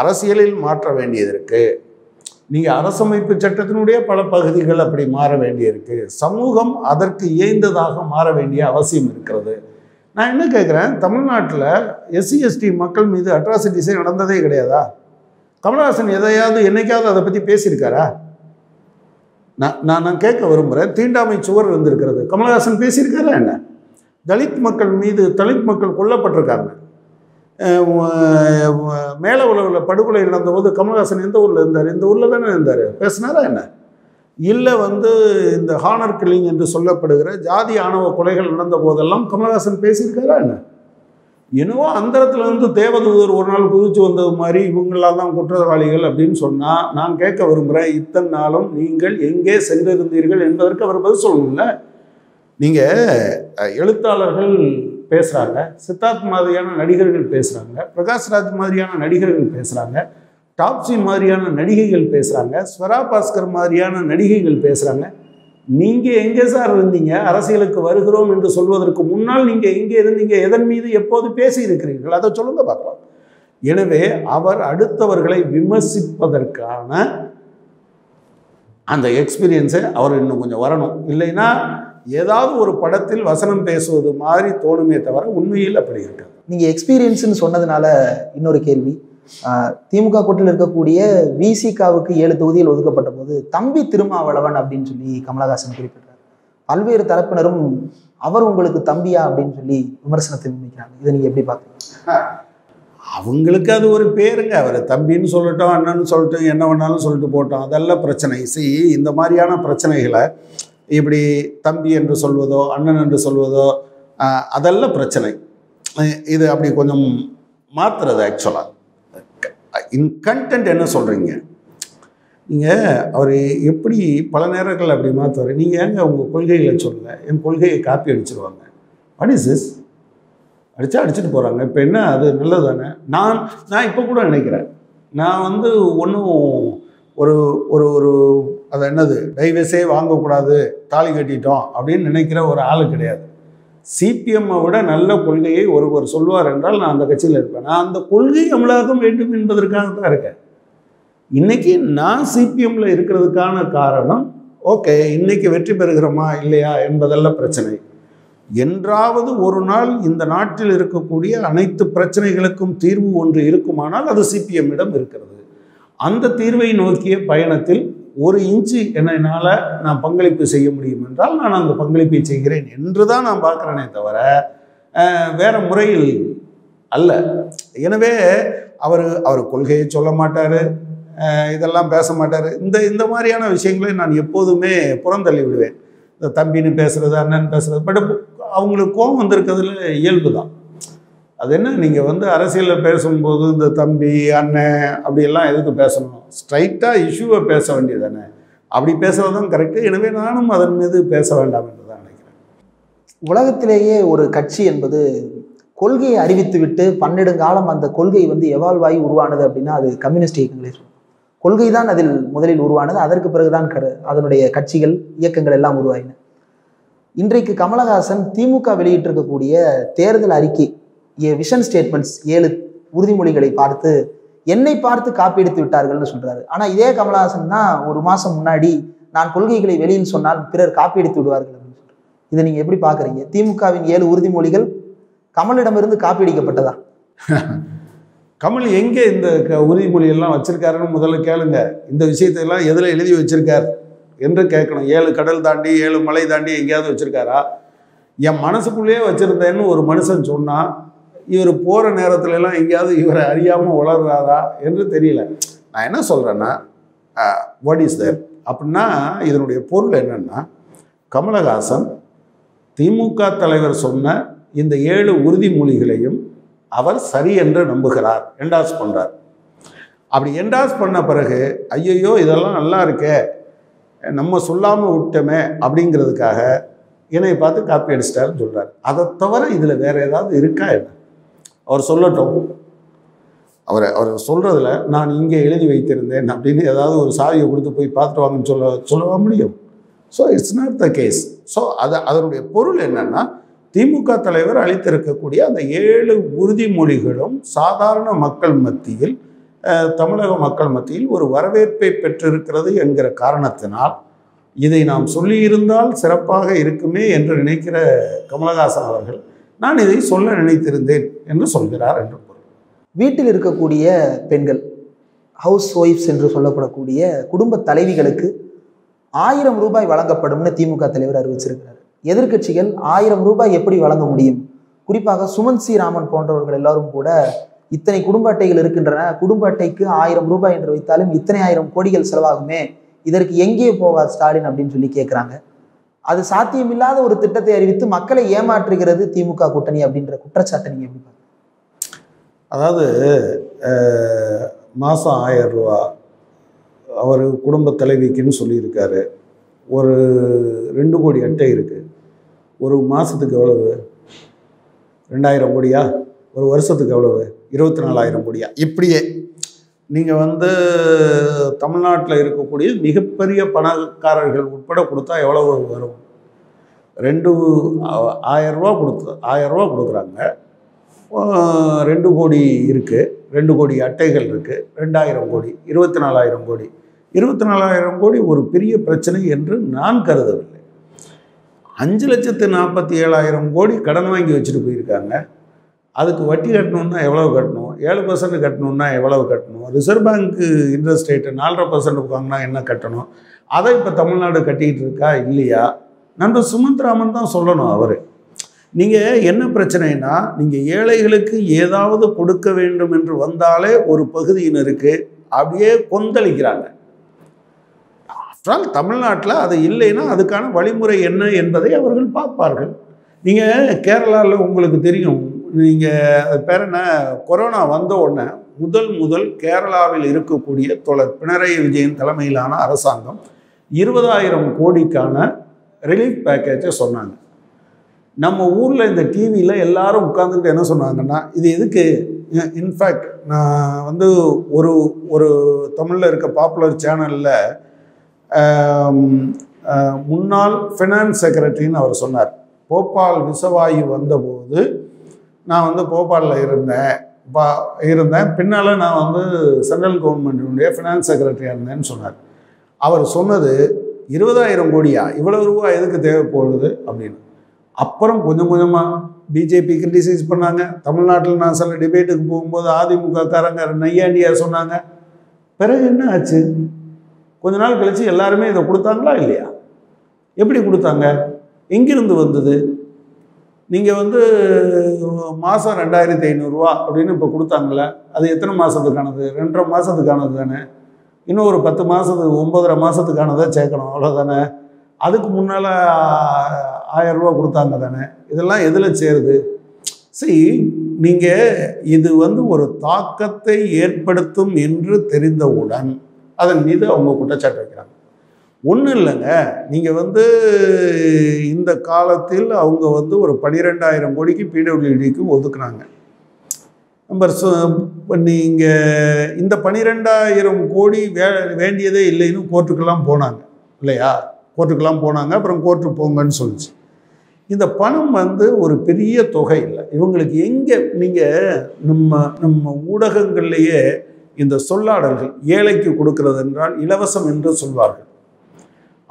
Speaker 1: அரசியலில் மாற்ற வேண்டியது இருக்குது நீங்கள் அரசமைப்பு சட்டத்தினுடைய பல பகுதிகள் அப்படி மாற வேண்டியிருக்கு. சமூகம் அதற்கு இயைந்ததாக மாற வேண்டிய அவசியம் இருக்கிறது. நான் என்ன கேட்குறேன் தமிழ்நாட்டில் எஸ்சி எஸ்டி மக்கள் மீது அட்ராசிட்டிஸே நடந்ததே கிடையாதா? கமலஹாசன் எதையாவது என்னைக்காவது அதை பற்றி பேசியிருக்காரா? நான் நான் நான் கேட்க விரும்புகிறேன் தீண்டாமை சுவர் இருந்திருக்கிறது கமலஹாசன் பேசியிருக்காரா என்ன? தலித் மக்கள் மீது தலித் மக்கள் கொல்லப்பட்டிருக்காங்க. மேல உலகில் படுகொலை நடந்தபோது கமல்ஹாசன் எந்த ஊரில் இருந்தார்? இந்த ஊரில் தானே இருந்தார். பேசினாரா என்ன? இல்லை வந்து இந்த ஹானர் கில்லிங் என்று சொல்லப்படுகிற ஜாதி ஆணவ கொலைகள் நடந்த போதெல்லாம் கமல்ஹாசன் பேசியிருக்காரா என்ன? என்னவோ அந்தரத்தில் இருந்து தேவதூதர் ஒரு நாள் குதிச்சு வந்தது மாதிரி இவங்களாம் தான் குற்றவாளிகள் அப்படின்னு சொன்னால் நான் கேட்க விரும்புகிறேன் இத்தனை நாளும் நீங்கள் எங்கே சென்றிருந்தீர்கள் என்பதற்கு அவர் பதில் சொல்லணும்ல. நீங்கள் எழுத்தாளர்கள் பேசுகிறாங்க சித்தார்த் மாதிரியான நடிகர்கள் பேசுகிறாங்க பிரகாஷ்ராஜ் மாதிரியான நடிகர்கள் பேசுகிறாங்க டாப்ஸி மாதிரியான நடிகைகள் பேசுகிறாங்க ஸ்வரா பாஸ்கர் மாதிரியான நடிகைகள் பேசுகிறாங்க நீங்கள் எங்கே சார் இருந்தீங்க? அரசியலுக்கு வருகிறோம் என்று சொல்வதற்கு முன்னால் நீங்கள் எங்கே இருந்தீங்க? எதன் மீது எப்போது பேசியிருக்கிறீர்கள்? அதை சொல்லுங்க பார்க்கலாம். எனவே அவர் அடுத்தவர்களை விமர்சிப்பதற்கான அந்த எக்ஸ்பீரியன்ஸை அவர் இன்னும் கொஞ்சம் வரணும். இல்லைன்னா ஏதாவது ஒரு படத்தில் வசனம் பேசுவது மாதிரி தோணுமே தவிர உண்மையில் அப்படி இருக்காது.
Speaker 2: நீங்கள் எக்ஸ்பீரியன்ஸ்னு சொன்னதுனால இன்னொரு கேள்வி. திமுக கூட்டில் இருக்கக்கூடிய விசிகாவுக்கு ஏழு தொகுதியில் ஒதுக்கப்பட்ட போது தம்பி திருமாவளவன் அப்படின்னு சொல்லி கமலஹாசன் குறிப்பிட்டார் பல்வேறு தரப்பினரும் அவர் உங்களுக்கு தம்பியா அப்படின்னு சொல்லி விமர்சனத்தை முன்வைக்கிறாங்க. இதை நீங்க எப்படி பாக்குறீங்க
Speaker 1: அவங்களுக்கு அது ஒரு பேருங்க. அவர் தம்பின்னு சொல்லட்டும் அண்ணன்னு சொல்லட்டும் என்ன வேணாலும் சொல்லிட்டு போட்டோம். அதெல்லாம் பிரச்சனை. சரி இந்த மாதிரியான பிரச்சனைகளை இப்படி தம்பி என்று சொல்வதோ அண்ணன் என்று சொல்வதோ அதெல்லாம் பிரச்சனை. இது அப்படி கொஞ்சம் மாற்றுறது ஆக்சுவலாக இன் கண்டென்ட் என்ன சொல்கிறீங்க நீங்கள் அவர் எப்படி பல நேரங்கள் அப்படி மாற்றுவார் நீங்கள் ஏங்க உங்கள் கொள்கைகளை சொல்லலை? என் கொள்கையை காப்பி அடிச்சிருவாங்க. வாட் இஸ் இஸ் அடித்தா அடிச்சுட்டு போகிறாங்க இப்போ என்ன? அது நல்லது தானே? நான் நான் இப்போ கூட நினைக்கிறேன். நான் வந்து ஒன்றும் ஒரு ஒரு ஒரு அது என்னது? டைவர்ஸே வாங்கக்கூடாது. தாலி கட்டிட்டோம் அப்படின்னு நினைக்கிற ஒரு ஆள் கிடையாது. சிபிஎம்மை விட நல்ல கொள்கையை ஒருவர் சொல்வார் என்றால் நான் அந்த கட்சியில் இருப்பேன். நான் அந்த கொள்கை அமலாக வேண்டும் என்பதற்காக தான் இருக்கேன். இன்றைக்கி நான் சிபிஎம்மில் இருக்கிறதுக்கான காரணம் ஓகே இன்றைக்கி வெற்றி பெறுகிறோமா இல்லையா என்பதெல்லாம் பிரச்சனை. என்றாவது ஒரு நாள் இந்த நாட்டில் இருக்கக்கூடிய அனைத்து பிரச்சனைகளுக்கும் தீர்வு ஒன்று இருக்குமானால் அது சிபிஎம்மிடம் இருக்கிறது. அந்த தீர்வை நோக்கிய பயணத்தில் ஒரு இன்ச்சு என்னால் நான் பங்களிப்பு செய்ய முடியும் என்றால் நான் அந்த பங்களிப்பை செய்கிறேன் என்று தான் நான் பார்க்குறேனே தவிர வேறு முறையில் அல்ல. எனவே அவர் அவர் கொள்கையை சொல்ல மாட்டார் இதெல்லாம் பேச மாட்டார். இந்த இந்த மாதிரியான விஷயங்களை நான் எப்போதுமே புறந்தள்ளி விடுவேன். இந்த தம்பின்னு பேசுகிறது அண்ணன் பேசுறது பட் அவங்களுக்கு கோபம் வந்திருக்கிறதுல இயல்பு தான் அது என்ன? நீங்கள் வந்து அரசியலில் பேசும்போது இந்த தம்பி அண்ணன் அப்படியெல்லாம் எதுக்கு பேசணும்? ஸ்ட்ரைட்டாக இஷ்யூவை பேச வேண்டியது தானே அப்படி பேசுகிறது தான் கரெக்டு எனவே நானும் அதன் மீது பேச வேண்டாம் என்று தான் நினைக்கிறேன்.
Speaker 2: உலகத்திலேயே ஒரு கட்சி என்பது கொள்கையை அறிவித்துவிட்டு பன்னெடுங்காலம் அந்த கொள்கை வந்து எவால்வ் ஆகி உருவானது அப்படின்னா அது கம்யூனிஸ்ட் இயக்கங்களே கொள்கை தான் அதில் முதலில் உருவானது. அதற்கு பிறகுதான் கரு அதனுடைய கட்சிகள் இயக்கங்கள் எல்லாம் உருவாயின. இன்றைக்கு கமலஹாசன் திமுக வெளியிட்டிருக்கக்கூடிய தேர்தல் அறிக்கை ஏ விஷன் ஸ்டேட்மெண்ட்ஸ் ஏழு உறுதிமொழிகளை பார்த்து என்னை பார்த்து காப்பி எடுத்து விட்டார்கள்னு சொல்றாரு. ஆனா இதே கமலஹாசன் தான் ஒரு மாசம் முன்னாடி நான் கொள்கைகளை வெளியில் சொன்னால் பிறர் காப்பி எடுத்து விடுவார்கள் அப்படின்னு சொல்றாரு. இதை நீங்க எப்படி பாக்குறீங்க? திமுகவின் ஏழு உறுதிமொழிகள் கமலிடமிருந்து காப்பி அடிக்கப்பட்டதா [laughs]
Speaker 1: கமல் எங்கே இந்த க உறுதிமொழியெல்லாம் வச்சிருக்காருன்னு முதல்ல கேளுங்க. இந்த விஷயத்தையெல்லாம் எதில் எழுதி வச்சிருக்கார் என்று கேட்கணும். ஏழு கடல் தாண்டி ஏழு மலை தாண்டி எங்கேயாவது வச்சுருக்காரா? என் மனசுக்குள்ளேயே வச்சுருந்தேன்னு ஒரு மனுஷன் சொன்னால் இவர் போகிற நேரத்துல எல்லாம் எங்கேயாவது இவரை அறியாமல் வளர்றாரா என்று தெரியல. நான் என்ன சொல்கிறேன்னா வாட் இஸ் தேர் அப்படின்னா இதனுடைய பொருள் என்னன்னா கமலஹாசன் திமுக தலைவர் சொன்ன இந்த ஏழு உறுதிமொழிகளையும் அவர் சரி என்று நம்புகிறார். என்டாஸ் பண்ணுறார் அப்படி என்டாஸ் பண்ண பிறகு ஐயையோ இதெல்லாம் நல்லா இருக்கே நம்ம சொல்லாமல் விட்டோமே அப்படிங்கிறதுக்காக என்னை பார்த்து காப்பி அடிச்சிட்டாருன்னு சொல்கிறார் அதை தவிர இதில் வேறு ஏதாவது இருக்கா என்ன? அவர் சொல்லட்டும். அவரை அவர் சொல்கிறதுல நான் இங்கே எழுதி வைத்திருந்தேன் அப்படின்னு ஏதாவது ஒரு சாவியை கொடுத்து போய் பார்த்துட்டு வாங்கன்னு சொல்ல சொல்லவா முடியும்? So it's not the case so அது அதனுடைய பொருள் என்னென்னா திமுக தலைவர் அளித்திருக்கக்கூடிய அந்த ஏழு உறுதிமொழிகளும் சாதாரண மக்கள் மத்தியில் தமிழக மக்கள் மத்தியில் ஒரு வரவேற்பை பெற்றிருக்கிறது என்கிற காரணத்தினால் இதை நாம் சொல்லியிருந்தால் சிறப்பாக இருக்குமே என்று நினைக்கிற கமலஹாசன் அவர்கள் நான் இதை சொல்ல நினைத்திருந்தேன். என்று சொல்கிறார் என்று பொருள்.
Speaker 2: வீட்டில் இருக்கக்கூடிய பெண்கள் ஹவுஸ் ஒய்ஃப்ஸ் என்று சொல்லப்படக்கூடிய குடும்ப தலைவிகளுக்கு ஆயிரம் ரூபாய் வழங்கப்படும்னு திமுக தலைவர் அறிவிச்சிருக்கிறார். எதிர்கட்சிகள் ஆயிரம் ரூபாய் எப்படி வழங்க முடியும்? குறிப்பாக சுமன் சி ராமன் போன்றவர்கள் எல்லாரும் கூட இத்தனை குடும்ப அட்டைகள் இருக்கின்றன குடும்ப அட்டைக்கு ஆயிரம் ரூபாய் என்று வைத்தாலும் இத்தனை ஆயிரம் கோடிகள் செலவாகுமே இதற்கு எங்கே போவார் ஸ்டாலின் அப்படின்னு சொல்லி கேட்குறாங்க அது சாத்தியமில்லாத ஒரு திட்டத்தை அறிவித்து மக்களை ஏமாற்றுகிறது திமுக கூட்டணி அப்படின்ற குற்றச்சாட்டை நீங்கள் எப்படி
Speaker 1: அதாவது மாதம் ஆயிரம் ரூபா அவர் குடும்ப தலைவிக்குன்னு சொல்லியிருக்காரு. ஒரு ரெண்டு கோடி அட்டை இருக்குது ஒரு மாதத்துக்கு எவ்வளவு? ரெண்டாயிரம் கோடியா? ஒரு வருஷத்துக்கு எவ்வளவு? இருபத்தி நாலாயிரம் கோடியா? இப்படியே. நீங்கள் வந்து தமிழ்நாட்டில் இருக்கக்கூடிய மிகப்பெரிய பணக்காரர்கள் உட்பட கொடுத்தா எவ்வளவு வரும்? ரெண்டு ஆயரூவா கொடுத்து ஆயரூவா கொடுக்குறாங்க. ரெண்டு கோடி இருக்குது ரெண்டு கோடி அட்டைகள் இருக்குது ரெண்டாயிரம் கோடி இருபத்தி நாலாயிரம் கோடி. இருபத்தி நாலாயிரம் கோடி ஒரு பெரிய பிரச்சனை என்று நான் கருதவில்லை. அஞ்சு லட்சத்து நாற்பத்தி ஏழாயிரம் கோடி கடன் வாங்கி வச்சுட்டு போயிருக்காங்க. அதுக்கு வட்டி கட்டணும்னா எவ்வளவு கட்டணும்? ஏழு பர்சன்ட் கட்டணும்னா எவ்வளவு கட்டணும்? ரிசர்வ் பேங்க்கு இன்ட்ரெஸ்ட் ரேட்டு நாலரை பர்சன்ட் வாங்கினா என்ன கட்டணும்? அதை இப்போ தமிழ்நாடு கட்டிக்கிட்டு இருக்கா? இல்லையா? நம்ம சுமந்திராமன் தான் சொல்லணும் அவர். நீங்கள் என்ன பிரச்சனைனா நீங்கள் ஏழைகளுக்கு ஏதாவது கொடுக்க வேண்டும் என்று வந்தாலே ஒரு பகுதியினருக்கு அப்படியே கொந்தளிக்கிறாங்க. ஆஃப்டரால் தமிழ்நாட்டில் அது இல்லைன்னா அதுக்கான வழிமுறை என்ன என்பதை அவர்கள் பார்ப்பார்கள். நீங்கள் கேரளாவில் உங்களுக்கு தெரியும் நீங்கள் பேர் என்ன? கொரோனா வந்த உடனே முதல் முதல் கேரளாவில் இருக்கக்கூடிய தொடர் பினராயி விஜயன் தலைமையிலான அரசாங்கம் இருபதாயிரம் கோடிக்கான ரிலீஃப் பேக்கேஜை சொன்னாங்க. நம்ம ஊரில் இந்த டிவியில் எல்லாரும் உட்காந்துக்கிட்டு என்ன சொன்னாங்கன்னா இது எதுக்கு? இன்ஃபேக்ட் நான் வந்து ஒரு ஒரு தமிழில் இருக்க பாப்புலர் சேனலில் முன்னாள் ஃபினான்ஸ் செக்ரட்டரின்னு அவர் சொன்னார். போபால் விசவாயு வந்தபோது நான் வந்து போபாலில் இருந்தேன். பா இருந்தேன். பின்னால் நான் வந்து சென்ட்ரல் கவர்மெண்ட்டினுடைய ஃபினான்ஸ் செக்ரட்டரியாக இருந்தேன்னு சொன்னார். அவர் சொன்னது இருபதாயிரம் கோடியா? இவ்வளவு ரூபா எதுக்கு தேவைப்படுது? அப்படின்னு. அப்புறம் கொஞ்சம் கொஞ்சமாக பிஜேபி கிரிட்டிசைஸ் பண்ணாங்க. தமிழ்நாட்டில் நான் சில டிபேட்டுக்கு போகும்போது அதிமுக காரங்க நையாண்டியார் சொன்னாங்க. பிறகு என்ன ஆச்சு? கொஞ்ச நாள் கழித்து எல்லாருமே இதை கொடுத்தாங்களா இல்லையா? எப்படி கொடுத்தாங்க? எங்கிருந்து வந்தது? நீங்கள் வந்து மாதம் ரெண்டாயிரத்தி ஐநூறுரூவா அப்படின்னு இப்போ கொடுத்தாங்களே அது எத்தனை மாதத்துக்கானது ரெண்டரை மாதத்துக்கானது தானே. இன்னும் ஒரு பத்து மாதத்துக்கு ஒம்பதரை மாதத்துக்கானதை சேர்க்கணும் அவ்வளோதானே அதுக்கு முன்னால் ஆயிரம் கொடுத்தாங்க தானே. இதெல்லாம் எதில் சேருது? சரி நீங்கள் இது வந்து ஒரு தாக்கத்தை ஏற்படுத்தும் என்று தெரிந்தவுடன் அதன் மீது அவங்க குற்றச்சாட்டு வைக்கிறாங்க. ஒன்றும் இல்லைங்க. நீங்கள் வந்து இந்த காலத்தில் அவங்க வந்து ஒரு பன்னிரெண்டாயிரம் கோடிக்கு பிடபிள்யூடிக்கு ஒதுக்குனாங்க. நம்பர் நீங்கள் இந்த பன்னிரெண்டாயிரம் கோடி வே வேண்டியதே இல்லைன்னு கோர்ட்டுக்கெல்லாம் போனாங்க. இல்லையா? கோர்ட்டுக்கெல்லாம் போனாங்க அப்புறம் கோர்ட்டு போங்கன்னு சொல்லிச்சு. இந்த பணம் வந்து ஒரு பெரிய தொகை இல்லை. இவங்களுக்கு எங்கே நீங்கள் நம்ம நம்ம ஊடகங்கள்லேயே இந்த சொல்லாடல்கள் ஏழைக்கு கொடுக்கிறது என்றால் இலவசம் என்று சொல்வார்கள்.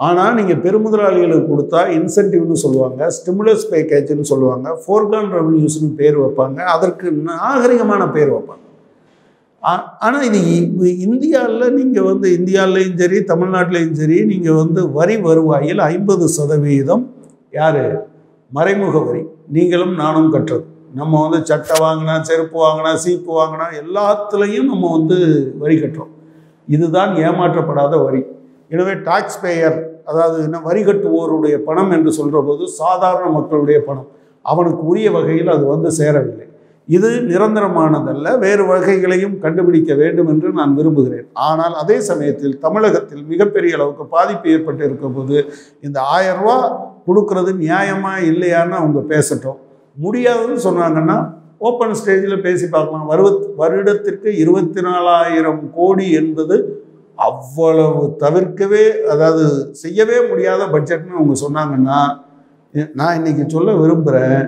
Speaker 1: ஆனால் நீங்கள் பெருமுதலாளிகளுக்கு கொடுத்தா இன்சென்டிவ்னு சொல்லுவாங்க ஸ்டிமுலஸ் பேக்கேஜ்னு சொல்லுவாங்க ஃபோர்கான் ரெவன்யூஸ்னு பேர் வைப்பாங்க அதற்கு நாகரிகமான பேர் வைப்பாங்க. ஆனால் இது இந்தியாவில் நீங்கள் வந்து இந்தியாவிலையும் சரி தமிழ்நாட்டிலையும் சரி நீங்கள் வந்து வரி வருவாயில் ஐம்பது சதவீதம் யார்? மறைமுக வரி. நீங்களும் நானும் கட்டுறது. நம்ம வந்து சட்டை வாங்கினா செருப்பு வாங்கினா சீப்பு வாங்கினா எல்லாத்துலேயும் நம்ம வந்து வரி கட்டுறோம். இதுதான் ஏமாற்றப்படாத வரி. எனவே டாக்ஸ் பேயர் அதாவது என்ன வரி கட்டுவோருடைய பணம் என்று சொல்கிற போது சாதாரண மக்களுடைய பணம். அவனுக்கு உரிய வகையில் அது வந்து சேரவில்லை. இது நிரந்தரமானதல்ல வேறு வகைகளையும் கண்டுபிடிக்க வேண்டும் என்று நான் விரும்புகிறேன். ஆனால் அதே சமயத்தில் தமிழகத்தில் மிகப்பெரிய அளவுக்கு பாதிப்பு ஏற்பட்டு இருக்கும் போது இந்த ஆயிரம் ரூபா கொடுக்கறது நியாயமா இல்லையான்னு அவங்க பேசட்டும். முடியாதுன்னு சொன்னாங்கன்னா ஓப்பன் ஸ்டேஜில் பேசி பார்க்கலாம். வருவத் வருடத்திற்கு இருபத்தி நாலாயிரம் கோடி என்பது அவ்வளவு தவிர்க்கவே அதாவது செய்யவே முடியாத பட்ஜெட்னு அவங்க சொன்னாங்கன்னா நான் இன்னைக்கு சொல்ல விரும்புகிறேன்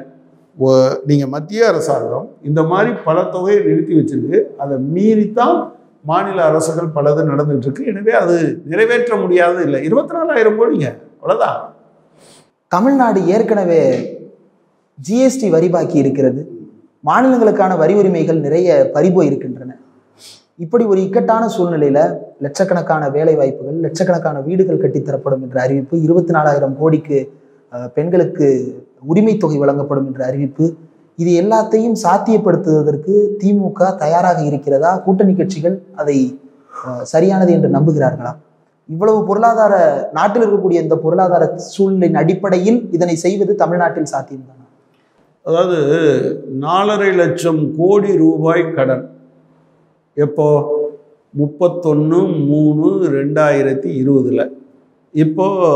Speaker 1: நீங்கள் மத்திய அரசாங்கம் இந்த மாதிரி பல தொகையை நிறுத்தி வச்சிருக்கு. அதை மீறித்தான் மாநில அரசுகள் பலது நடந்துட்டு இருக்கு எனவே அது நிறைவேற்ற முடியாதது இல்லை. இருபத்தி நாலாயிரம் கோடிங்க அவ்வளோதான்
Speaker 2: தமிழ்நாடு ஏற்கனவே ஜிஎஸ்டி வரி பாக்கி இருக்கிறது. மாநிலங்களுக்கான வரி உரிமைகள் நிறைய பறிபோய் இருக்கின்றன இப்படி ஒரு இக்கட்டான சூழ்நிலையில லட்சக்கணக்கான வேலை வாய்ப்புகள் லட்சக்கணக்கான வீடுகள் கட்டித்தரப்படும் என்ற அறிவிப்பு இருபத்தி நாலாயிரம் கோடிக்கு பெண்களுக்கு உரிமை தொகை வழங்கப்படும் என்ற அறிவிப்பு. இது எல்லாத்தையும் சாத்தியப்படுத்துவதற்கு திமுக தயாராக இருக்கிறதா? கூட்டணி கட்சிகள் அதை சரியானது என்று நம்புகிறார்களா? இவ்வளவு பொருளாதார நாட்டில் இருக்கக்கூடிய இந்த பொருளாதார சூழ்நிலையின் அடிப்படையில் இதனை செய்வது தமிழ்நாட்டில் சாத்தியம்தானா?
Speaker 1: அதாவது நாலரை லட்சம் கோடி ரூபாய் கடன். எப்போ? முப்பத்தொன்று மூணு ரெண்டாயிரத்தி இருபதில். இப்போது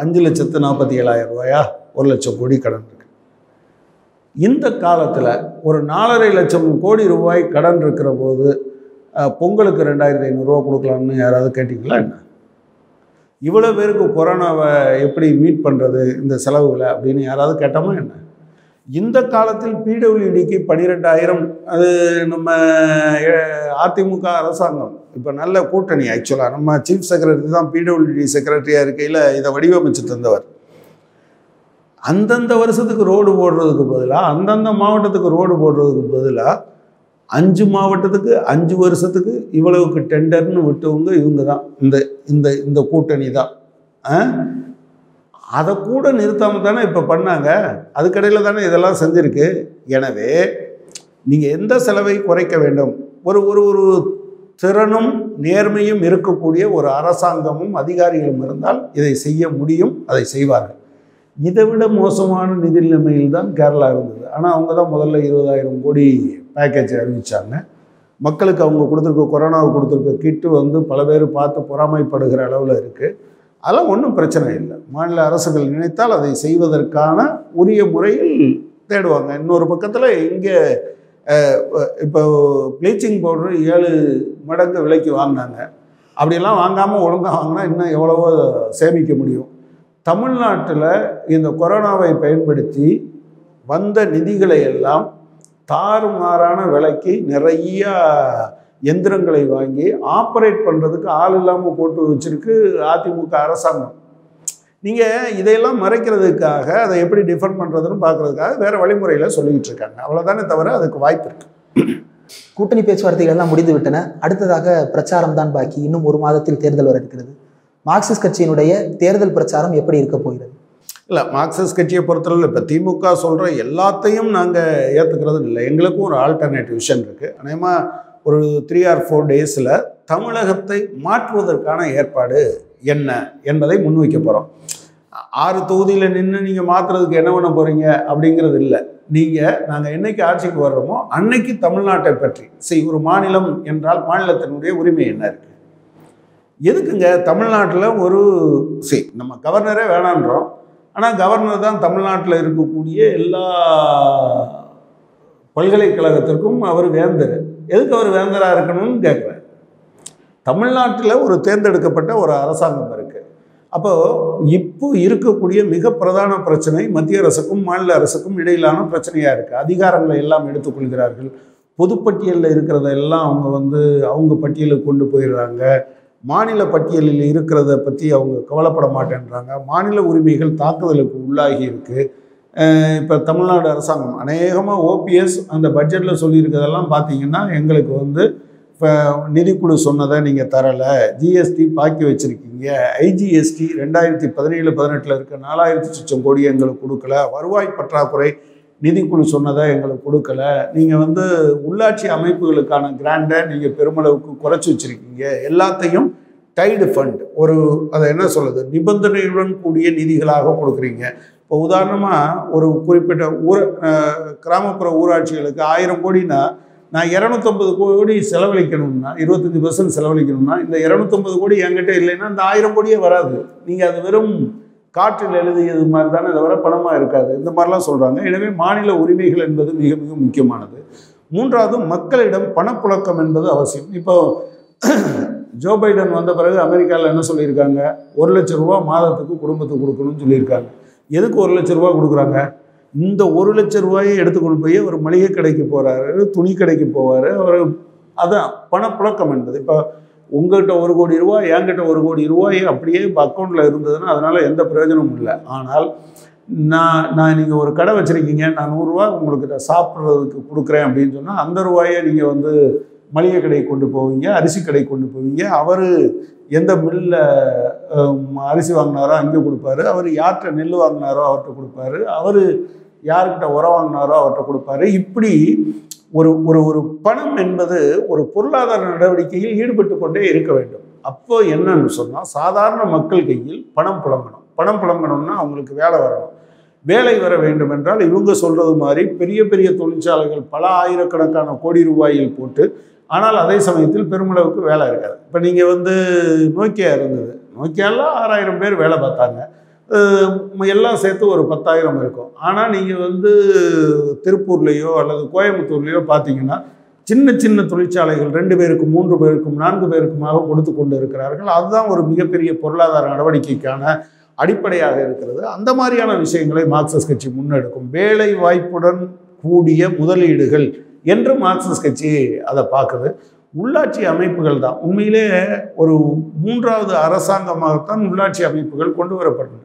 Speaker 1: அஞ்சு லட்சத்து நாற்பத்தி ஏழாயிரம் ரூபாயா? ஒரு லட்சம் கோடி கடன் இருக்கு. இந்த காலத்தில் ஒரு நாலரை லட்சம் கோடி ரூபாய் கடன் இருக்கிற போது பொங்கலுக்கு ரெண்டாயிரத்தி ஐநூறுரூவா கொடுக்கலாம்னு யாராவது கேட்டிங்களா என்ன? இவ்வளோ பேருக்கு கொரோனாவை எப்படி மீட் பண்ணுறது இந்த செலவுகளை அப்படின்னு யாராவது கேட்டோமா என்ன? இந்த காலத்தில் பிடபிள்யூடிக்கு பன்னிரெண்டாயிரம் அது நம்ம அதிமுக அரசாங்கம் இப்போ நல்ல கூட்டணி ஆக்சுவலாக நம்ம சீஃப் செக்ரட்டரி தான் பிடபிள்யூடி செக்ரட்டரியாக இருக்கையில் இதை வடிவமைச்சு தந்தவர் அந்தந்த வருஷத்துக்கு ரோடு போடுறதுக்கு பதிலாக அந்தந்த மாவட்டத்துக்கு ரோடு போடுறதுக்கு பதிலாக அஞ்சு மாவட்டத்துக்கு அஞ்சு வருஷத்துக்கு இவ்வளவுக்கு டெண்டர்னு விட்டவங்க இவங்க தான். இந்த இந்த இந்த கூட்டணி தான். ஆ? அதை கூட நிறுத்தாமல் தானே இப்போ பண்ணாங்க. அதுக்கடையில் தானே இதெல்லாம் செஞ்சுருக்கு. எனவே நீங்கள் எந்த செலவை குறைக்க வேண்டும்? ஒரு ஒரு ஒரு திறனும் நேர்மையும் இருக்கக்கூடிய ஒரு அரசாங்கமும் அதிகாரிகளும் இருந்தால் இதை செய்ய முடியும் அதை செய்வார்கள். இதை விட மோசமான நிதி நிலைமையில் தான் கேரளா இருந்தது. ஆனால் அவங்க தான் முதல்ல இருபதாயிரம் கோடி பேக்கேஜ் அறிவித்தாங்க மக்களுக்கு அவங்க கொடுத்துருக்க கொரோனாவுக்கு கொடுத்துருக்க கிட்டு வந்து பல பேர் பார்த்து பொறாமைப்படுகிற அளவில் இருக்குது அதெல்லாம் ஒன்றும் பிரச்சனை இல்லை. மாநில அரசுகள் நினைத்தால் அதை செய்வதற்கான உரிய முறையில் தேடுவாங்க. இன்னொரு பக்கத்தில் இங்கே இப்போ ப்ளீச்சிங் பவுடர் ஏழு மடங்கு விலைக்கு வாங்கினாங்க. அப்படியெல்லாம் வாங்காமல் ஒழுங்காக வாங்கினா இன்னும் எவ்வளவோ சேமிக்க முடியும். தமிழ்நாட்டில் இந்த கொரோனாவை பயன்படுத்தி வந்த நிதிகளை எல்லாம் தாறுமாறான விலைக்கு நிறையா எந்திரங்களை வாங்கி ஆப்ரேட் பண்ணுறதுக்கு ஆள் இல்லாமல் போட்டு வச்சிருக்கு அதிமுக அரசாங்கம். நீங்கள் இதையெல்லாம் மறைக்கிறதுக்காக அதை எப்படி டிஃபெண்ட் பண்ணுறதுன்னு பார்க்குறதுக்காக வேறு வழிமுறையில் சொல்லிக்கிட்டு இருக்காங்க. அவ்வளோதானே தவிர அதுக்கு வாய்ப்பு இருக்குது [clears throat]
Speaker 2: கூட்டணி பேச்சுவார்த்தைகள் எல்லாம் முடிந்து விட்டன. அடுத்ததாக பிரச்சாரம் தான் பாக்கி. இன்னும் ஒரு மாதத்தில் தேர்தல் வர இருக்கிறது. மார்க்சிஸ்ட் கட்சியினுடைய தேர்தல் பிரச்சாரம் எப்படி இருக்க போகிறது?
Speaker 1: இல்லை மார்க்சிஸ்ட் கட்சியை பொறுத்தளவில் இப்போ திமுக சொல்கிற எல்லாத்தையும் நாங்கள் ஏற்றுக்கிறது இல்லை. எங்களுக்கும் ஒரு ஆல்டர்னேட்டிவ் விஷன் இருக்குது அநேகமாக ஒரு த்ரீ ஆர் ஃபோர் டேஸில் தமிழகத்தை மாற்றுவதற்கான ஏற்பாடு என்ன என்பதை முன்வைக்க போகிறோம் ஆறு தொகுதியில் நின்று நீங்கள் மாற்றுறதுக்கு என்ன பண்ண போகிறீங்க அப்படிங்கிறது இல்லை. நீங்கள் நாங்கள் என்னைக்கு ஆட்சிக்கு வர்றோமோ அன்னைக்கு தமிழ்நாட்டை பற்றி. சரி ஒரு மாநிலம் என்றால் மாநிலத்தினுடைய உரிமை என்ன இருக்குது எதுக்குங்க தமிழ்நாட்டில் ஒரு சரி நம்ம கவர்னரே வேணான்றோம். ஆனால் கவர்னர் தான் தமிழ்நாட்டில் இருக்கக்கூடிய எல்லா பல்கலைக்கழகத்திற்கும் அவர் வேந்தர். எதுக்கு அவர் வேந்தராக இருக்கணும்னு கேட்குறேன் தமிழ்நாட்டில் ஒரு தேர்ந்தெடுக்கப்பட்ட ஒரு அரசாங்கம் இருக்குது அப்போது இப்போ இருக்கக்கூடிய மிக பிரதான பிரச்சனை மத்திய அரசுக்கும் மாநில அரசுக்கும் இடையிலான பிரச்சனையாக இருக்குது அதிகாரங்களை எல்லாம் எடுத்துக்கொள்கிறார்கள். பொதுப்பட்டியலில் இருக்கிறத எல்லாம் அவங்க வந்து அவங்க பட்டியலுக்கு கொண்டு போயிடுறாங்க. மாநில பட்டியலில் இருக்கிறத பற்றி அவங்க கவலைப்பட மாட்டேன்றாங்க. மாநில உரிமைகள் தாக்குதலுக்கு உள்ளாகி இருக்குது இப்போ தமிழ்நாடு அரசாங்கம் அநேகமாக ஓபிஎஸ் அந்த பட்ஜெட்டில் சொல்லியிருக்கிறதெல்லாம் பார்த்தீங்கன்னா எங்களுக்கு வந்து இப்போ நிதிக்குழு சொன்னதை நீங்கள் தரலை. ஜிஎஸ்டி பாக்கி வச்சுருக்கீங்க. ஐஜிஎஸ்டி ரெண்டாயிரத்தி பதினேழு பதினெட்டில் இருக்க நாலாயிரத்தி சுச்சம் கோடி எங்களுக்கு கொடுக்கல. வருவாய் பற்றாக்குறை நிதிக்குழு சொன்னதை எங்களுக்கு கொடுக்கல. நீங்கள் வந்து உள்ளாட்சி அமைப்புகளுக்கான கிராண்டை நீங்கள் பெருமளவுக்கு குறைச்சி வச்சுருக்கீங்க. எல்லாத்தையும் டைடு ஃபண்ட் ஒரு அதை என்ன சொல்லுது நிபந்தனையுடன் கூடிய நிதிகளாக கொடுக்குறீங்க. இப்போ உதாரணமாக ஒரு குறிப்பிட்ட ஊர் கிராமப்புற ஊராட்சிகளுக்கு ஆயிரம் கோடினா நான் இரநூத்தம்பது கோடி செலவழிக்கணும்னா இருபத்தஞ்சி பர்சன்ட் செலவழிக்கணும்னா இந்த இரநூத்தம்பது கோடி என்கிட்ட இல்லைன்னா இந்த ஆயிரம் கோடியே வராது. நீங்கள் அது வெறும் காற்றில் எழுதியது மாதிரி தானே தவிர பணமாக இருக்காது. இந்த மாதிரிலாம் சொல்கிறாங்க எனவே மாநில உரிமைகள் என்பது மிக மிக முக்கியமானது. மூன்றாவது மக்களிடம் பணப்புழக்கம் என்பது அவசியம். இப்போ ஜோ பைடன் வந்த பிறகு அமெரிக்காவில் என்ன சொல்லியிருக்காங்க? ஒரு லட்ச ரூபா மாதத்துக்கு குடும்பத்துக்கு கொடுக்கணும்னு சொல்லியிருக்காங்க. எதுக்கு ஒரு லட்ச ரூபா கொடுக்குறாங்க? இந்த ஒரு லட்ச ரூபாயை எடுத்துக்கொண்டு போய் ஒரு மளிகை கடைக்கு போகிறாரு துணி கடைக்கு போவார். அவர் அதான் பணப்புழக்கம் என்பது. இப்போ உங்கள்கிட்ட ஒரு கோடி ரூபாய் என்கிட்ட ஒரு கோடி ரூபாய் அப்படியே இப்போ அக்கௌண்ட்டில் இருந்ததுன்னா அதனால் எந்த பிரயோஜனமும் இல்லை. ஆனால் நான் நான் நீங்கள் ஒரு கடை வச்சுருக்கீங்க நான் நூறுரூவா உங்களுக்கு நான் சாப்பிட்றதுக்கு கொடுக்குறேன் அப்படின்னு சொன்னால் அந்த ரூபாயை நீங்கள் வந்து மளிகை கடைக்கு கொண்டு போவீங்க அரிசி கடைக்கு கொண்டு போவீங்க. அவர் எந்த மில்லில் அரிசி வாங்கினாரோ அங்கே கொடுப்பாரு. அவர் யார்கிட்ட நெல் வாங்கினாரோ அவர்கிட்ட கொடுப்பாரு. அவர் யார்கிட்ட உரம் வாங்கினாரோ அவர்கிட்ட கொடுப்பாரு. இப்படி ஒரு ஒரு ஒரு பணம் என்பது ஒரு பொருளாதார நடவடிக்கையில் ஈடுபட்டு கொண்டே இருக்க வேண்டும். அப்போ என்னன்னு சொன்னால் சாதாரண மக்கள் கையில் பணம் புழங்கணும் பணம் புழங்கணும்னா அவங்களுக்கு வேலை வரணும். வேலை வர வேண்டும் என்றால் இவங்க சொல்றது மாதிரி பெரிய பெரிய தொழிற்சாலைகள் பல ஆயிரக்கணக்கான கோடி ரூபாயில் போட்டு ஆனால் அதே சமயத்தில் பெருமளவுக்கு வேலை இருக்காது. இப்போ நீங்கள் வந்து நோக்கியா இருந்தது. நோக்கியாவில் ஆறாயிரம் பேர் வேலை பார்த்தாங்க. எல்லாம் சேர்த்து ஒரு பத்தாயிரம் இருக்கும். ஆனால் நீங்கள் வந்து திருப்பூர்லேயோ அல்லது கோயம்புத்தூர்லேயோ பார்த்தீங்கன்னா சின்ன சின்ன தொழிற்சாலைகள் ரெண்டு பேருக்கும் மூன்று பேருக்கும் நான்கு பேருக்குமாக கொடுத்து கொண்டு இருக்கிறார்கள். அதுதான் ஒரு மிகப்பெரிய பொருளாதார நடவடிக்கைக்கான அடிப்படையாக இருக்கிறது. அந்த மாதிரியான விஷயங்களை மார்க்சிஸ்ட் கட்சி முன்னெடுக்கும். வேலை வாய்ப்புடன் கூடிய முதலீடுகள் என்று மார்க்சிஸ்ட் கட்சி அதை பார்க்குது. உள்ளாட்சி அமைப்புகள் தான். உண்மையிலே ஒரு மூன்றாவது அரசாங்கமாகத்தான் உள்ளாட்சி அமைப்புகள் கொண்டு வரப்பட்டன.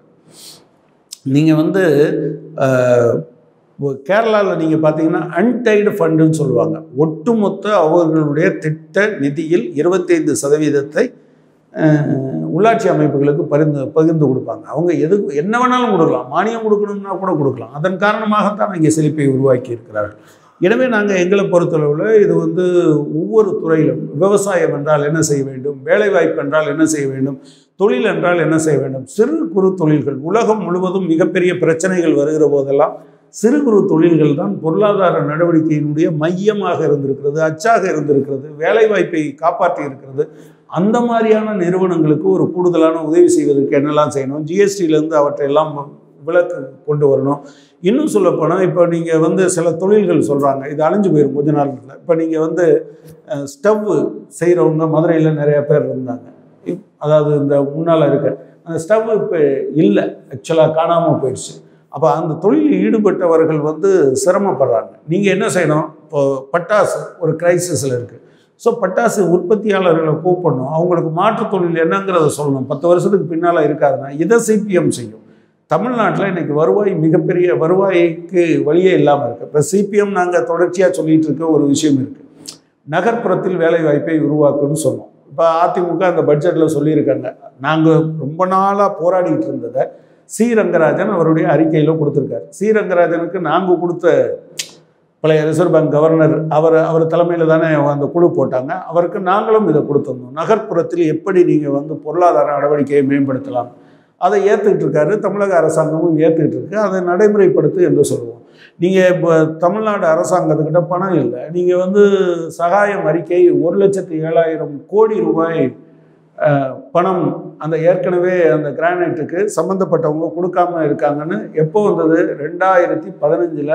Speaker 1: நீங்கள் வந்து கேரளாவில் நீங்கள் பார்த்தீங்கன்னா அன்டைடு ஃபண்டுன்னு சொல்லுவாங்க. ஒட்டுமொத்த அவர்களுடைய திட்ட நிதியில் இருபத்தைந்து சதவீதத்தை உள்ளாட்சி அமைப்புகளுக்கு பரிந்து பகிர்ந்து கொடுப்பாங்க. அவங்க எதுக்கு என்ன வேணாலும் கொடுக்கலாம். மானியம் கொடுக்கணும்னா கூட கொடுக்கலாம். அதன் காரணமாகத்தான் இங்கே செழிப்பை உருவாக்கி இருக்கிறார்கள் எனவே நாங்கள் எங்களை பொறுத்தளவில் இது வந்து ஒவ்வொரு துறையிலும் விவசாயம் என்றால் என்ன செய்ய வேண்டும்? வேலைவாய்ப்பு என்றால் என்ன செய்ய வேண்டும்? தொழில் என்றால் என்ன செய்ய வேண்டும்? சிறு குறு தொழில்கள். உலகம் முழுவதும் மிகப்பெரிய பிரச்சனைகள் வருகிற போதெல்லாம் சிறு குறு தொழில்கள் தான் பொருளாதார நடவடிக்கையினுடைய மையமாக இருந்திருக்கிறது அச்சாக இருந்திருக்கிறது வேலைவாய்ப்பை காப்பாற்றி இருக்கிறது. அந்த மாதிரியான நிறுவனங்களுக்கு ஒரு கூடுதலான உதவி செய்வதற்கு என்னெல்லாம் செய்யணும்? ஜிஎஸ்டியிலேருந்து அவற்றையெல்லாம் விளக்கு கொண்டு வரணும். இன்னும் சொல்லப்போனால் இப்போ நீங்கள் வந்து சில தொழில்கள் சொல்கிறாங்க இது அழிஞ்சு போயிடும் கொஞ்ச நாளில். இப்போ நீங்கள் வந்து ஸ்டவ் செய்கிறவங்க மதுரையில் நிறையா பேர் இருந்தாங்க. அதாவது இந்த முன்னால் இருக்க அந்த ஸ்டவ் இப்போ இல்லை ஆக்சுவலாக காணாமல் போயிடுச்சு. அப்போ அந்த தொழிலில் ஈடுபட்டவர்கள் வந்து சிரமப்படுறாங்க. நீங்கள் என்ன செய்யணும்? இப்போ பட்டாசு ஒரு கிரைசிஸில் இருக்குது ஸோ பட்டாசு உற்பத்தியாளர்களை கூப்பிடணும். அவங்களுக்கு மாற்றுத் தொழில் என்னங்கிறத சொல்லணும். பத்து வருஷத்துக்கு பின்னால் இருக்காதுன்னா இதை சிபிஎம் செய்யும். தமிழ்நாட்டில் இன்றைக்கி வருவாய் மிகப்பெரிய வருவாய்க்கு வழியே இல்லாமல் இருக்குது இப்போ சிபிஎம் நாங்கள் தொடர்ச்சியாக சொல்லிட்டு இருக்க ஒரு விஷயம் இருக்குது நகர்ப்புறத்தில் வேலை வாய்ப்பை உருவாக்குன்னு சொன்னோம். இப்போ அதிமுக அந்த பட்ஜெட்டில் சொல்லியிருக்காங்க. நாங்கள் ரொம்ப நாளாக போராடிட்டு இருந்ததை சி. ரங்கராஜன் அவருடைய அறிக்கையில் கொடுத்துருக்காரு. சி. ரங்கராஜனுக்கு நாங்கள் கொடுத்த பழைய ரிசர்வ் பேங்க் கவர்னர் அவர் அவர் தலைமையில் தானே அந்த குழு போட்டாங்க. அவருக்கு நாங்களும் இதை கொடுத்துருந்தோம். நகர்ப்புறத்தில் எப்படி நீங்கள் வந்து பொருளாதார நடவடிக்கையை மேம்படுத்தலாம்? அதை ஏற்றுக்கிட்டு இருக்காரு. தமிழக அரசாங்கமும் ஏற்றுக்கிட்டு இருக்கு. அதை நடைமுறைப்படுத்து என்று சொல்லுவோம் நீங்கள் இப்போ தமிழ்நாடு அரசாங்கத்துக்கிட்ட பணம் இல்லை. நீங்கள் வந்து சகாயம் அறிக்கை ஒரு லட்சத்து ஏழாயிரம் கோடி ரூபாய் பணம் அந்த ஏற்கனவே அந்த கிரானைட்டுக்கு சம்மந்தப்பட்டவங்க கொடுக்காம இருக்காங்கன்னு எப்போ வந்தது? ரெண்டாயிரத்தி பதினஞ்சில்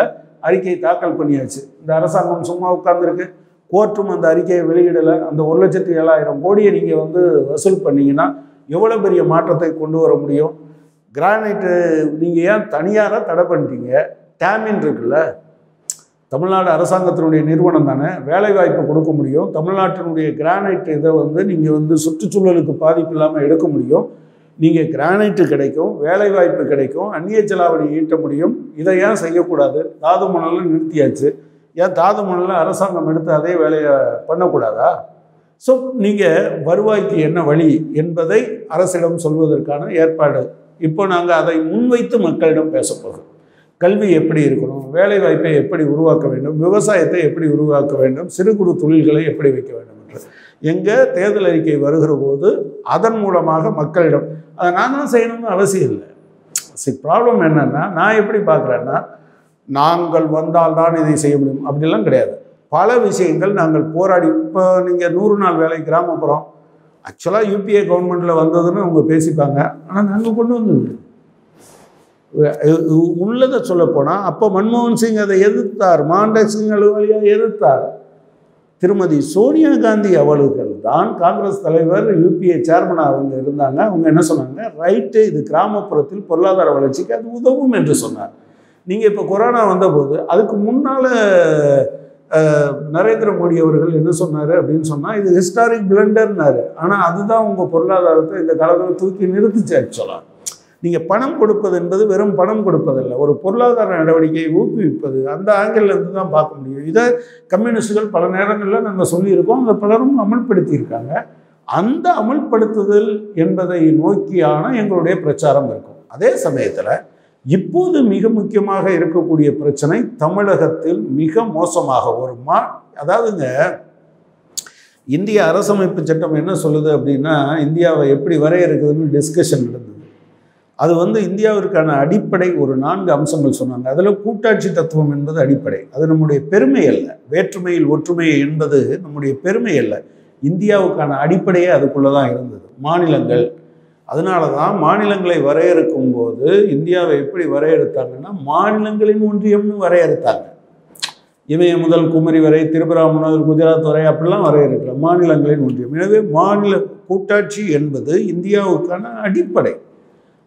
Speaker 1: அறிக்கை தாக்கல் பண்ணியாச்சு. இந்த அரசாங்கம் சும்மா உட்காந்துருக்கு கோர்ட்டும் அந்த அறிக்கையை வெளியிடலை. அந்த ஒரு லட்சத்து ஏழாயிரம் கோடியை நீங்கள் வந்து வசூல் பண்ணீங்கன்னா எவ்வளோ பெரிய மாற்றத்தை கொண்டு வர முடியும்? கிரானைட்டு நீங்கள் ஏன் தனியாராக தடை பண்ணிட்டீங்க? டேமின் இருக்குல்ல தமிழ்நாடு அரசாங்கத்தினுடைய நிறுவனம் தானே வேலைவாய்ப்பு கொடுக்க முடியும். தமிழ்நாட்டினுடைய கிரானைட் இதை வந்து நீங்கள் வந்து சுற்றுச்சூழலுக்கு பாதிப்பு இல்லாமல் எடுக்க முடியும். நீங்கள் கிரானைட்டு கிடைக்கும் வேலைவாய்ப்பு கிடைக்கும் அந்நிய செலாவணி ஈட்ட முடியும். இதை ஏன் செய்யக்கூடாது? தாது மணலில் நிறுத்தியாச்சு. ஏன் தாது மணலில் அரசாங்கம் எடுத்து அதே வேலையை பண்ணக்கூடாதா? ஸோ நீங்கள் வருவாய்க்கு என்ன வழி என்பதை அரசிடம் சொல்வதற்கான ஏற்பாடு. இப்போ நாங்கள் அதை முன்வைத்து மக்களிடம் பேசப்போகிறோம் கல்வி எப்படி இருக்கணும்? வேலை வாய்ப்பை எப்படி உருவாக்க வேண்டும்? விவசாயத்தை எப்படி உருவாக்க வேண்டும்? சிறு குறு தொழில்களை எப்படி வைக்க வேண்டும் என்று. எங்கே தேர்தல் அறிக்கை வருகிற போது அதன் மூலமாக மக்களிடம் அதை நான் தான் செய்யணும்னு அவசியம் இல்லை. சி ப்ராப்ளம் என்னென்னா நான் எப்படி பார்க்குறேன்னா நாங்கள் வந்தால்தான் இதை செய்ய முடியும். அப்படிலாம் கிடையாது. பல விஷயங்கள் நாங்கள் போராடி இப்போ நீங்கள் நூறு நாள் வேலை கிராமப்புறம் ஆக்சுவலாக யூபிஏ கவர்மெண்ட்டில் வந்ததுன்னு அவங்க பேசிப்பாங்க. ஆனால் நாங்கள் கொண்டு வந்தது உள்ளதை சொல்லப்போனால் அப்போ மன்மோகன் சிங் அதை எதிர்த்தார். மாண்டக் சிங் அலுவலியாக எதிர்த்தார். திருமதி சோனியா காந்தி அவர்கள் தான் காங்கிரஸ் தலைவர் யூபிஏ சேர்மனாக அவங்க இருந்தாங்க. அவங்க என்ன சொன்னாங்க? ரைட்டு இது கிராமப்புறத்தில் பொருளாதார வளர்ச்சிக்கு அது உதவும் என்று சொன்னார். நீங்கள் இப்போ கொரோனா வந்தபோது அதுக்கு முன்னால் நரேந்திர மோடி அவர்கள் என்ன சொன்னார் அப்படின்னு சொன்னால் இது ஹிஸ்டாரிக் பிளண்டர்னாரு ஆனால் அதுதான் உங்கள் பொருளாதாரத்தை இந்த காலத்தில் தூக்கி நிறுத்துச்சு ஆக்சுவலாக நீங்கள் பணம் கொடுப்பது என்பது வெறும் பணம் கொடுப்பதல்ல. ஒரு பொருளாதார நடவடிக்கையை ஊக்குவிப்பது. அந்த ஆங்கிலிருந்து தான் பார்க்க முடியும். இதை கம்யூனிஸ்டுகள் பல நேரங்களில் நாங்கள் சொல்லியிருக்கோம். அதை பலரும் அமல்படுத்தியிருக்காங்க. அந்த அமல்படுத்துதல் என்பதை நோக்கியான எங்களுடைய பிரச்சாரம் இருக்கும். அதே சமயத்தில் இப்போது மிக முக்கியமாக இருக்கக்கூடிய பிரச்சனை தமிழகத்தில் மிக மோசமாக. ஒரு மா அதாவதுங்க இந்திய அரசமைப்பு சட்டம் என்ன சொல்லுது அப்படின்னா இந்தியாவை எப்படி வரையறுக்குதுன்னு டிஸ்கஷன் நடந்தது. அது வந்து இந்தியாவிற்கான அடிப்படை ஒரு நான்கு அம்சங்கள் சொன்னாங்க. அதில் கூட்டாட்சி தத்துவம் என்பது அடிப்படை. அது நம்முடைய பெருமை அல்ல. வேற்றுமையில் ஒற்றுமை என்பது நம்முடைய பெருமை அல்ல. இந்தியாவுக்கான அடிப்படையே அதுக்குள்ளே தான் இருந்தது. மாநிலங்கள். அதனால தான் மாநிலங்களை வரையறுக்கும் போது இந்தியாவை எப்படி வரையறுத்தாங்கன்னா மாநிலங்களின் ஒன்றியம்னு வரையறுத்தாங்க. இமய முதல் குமரி வரை திரிபுரா முதல் குஜராத் வரை அப்படிலாம் வரையறுக்கல. மாநிலங்களின் ஒன்றியம். எனவே மாநில கூட்டாட்சி என்பது இந்தியாவுக்கான அடிப்படை.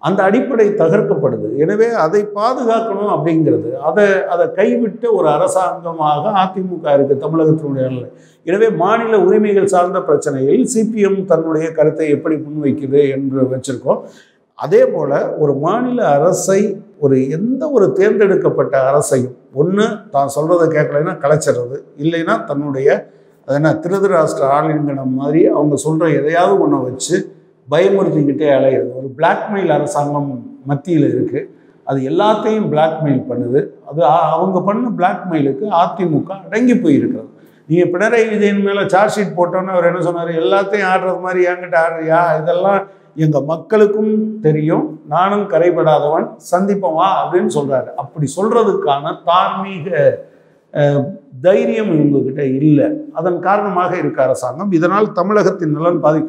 Speaker 1: அந்த அடிப்படை தகர்க்கப்படுது. எனவே அதை பாதுகாக்கணும் அப்படிங்கிறது. அதை அதை கைவிட்ட ஒரு அரசாங்கமாக அதிமுக இருக்குது தமிழகத்தினுடைய நிலை. எனவே மாநில உரிமைகள் சார்ந்த பிரச்சனையில் சிபிஎம் தன்னுடைய கருத்தை எப்படி முன்வைக்குது என்று வச்சுருக்கோம். அதே போல் ஒரு மாநில அரசை ஒரு எந்த ஒரு தேர்ந்தெடுக்கப்பட்ட அரசையும் ஒன்று தான் சொல்கிறத கேட்கலைன்னா கலைச்சிடுறது. இல்லைன்னா தன்னுடைய அது என்ன திருதராஷ்டிர ஆலிங்கனம் மாதிரி அவங்க சொல்கிற எதையாவது ஒன்றை வச்சு பயமுறுத்திக்கிட்டே அலையிறது. ஒரு பிளாக்மெயில் அரசாங்கம் மத்தியில் இருக்குது அது எல்லாத்தையும் பிளாக்மெயில் பண்ணுது. அது அவங்க பண்ண பிளாக்மெயிலுக்கு அதிமுக அடங்கி போயிருக்கிறது. நீங்கள் பினராயி விஜயன் மேலே சார்ஜ் ஷீட் போட்டோன்னே அவர் என்ன சொன்னார்? எல்லாத்தையும் ஆடுறது மாதிரி என்கிட்ட ஆடுறியா? இதெல்லாம் எங்கள் மக்களுக்கும் தெரியும். நானும் கரைபடாதவன். சந்திப்பவா வா அப்படின்னு சொல்கிறாரு அப்படி சொல்கிறதுக்கான தார்மீக தைரியம் இவங்ககிட்ட இல்லை. அதன் காரணமாக இருக்க அரசாங்கம். இதனால் தமிழகத்தின் நலன் பாதி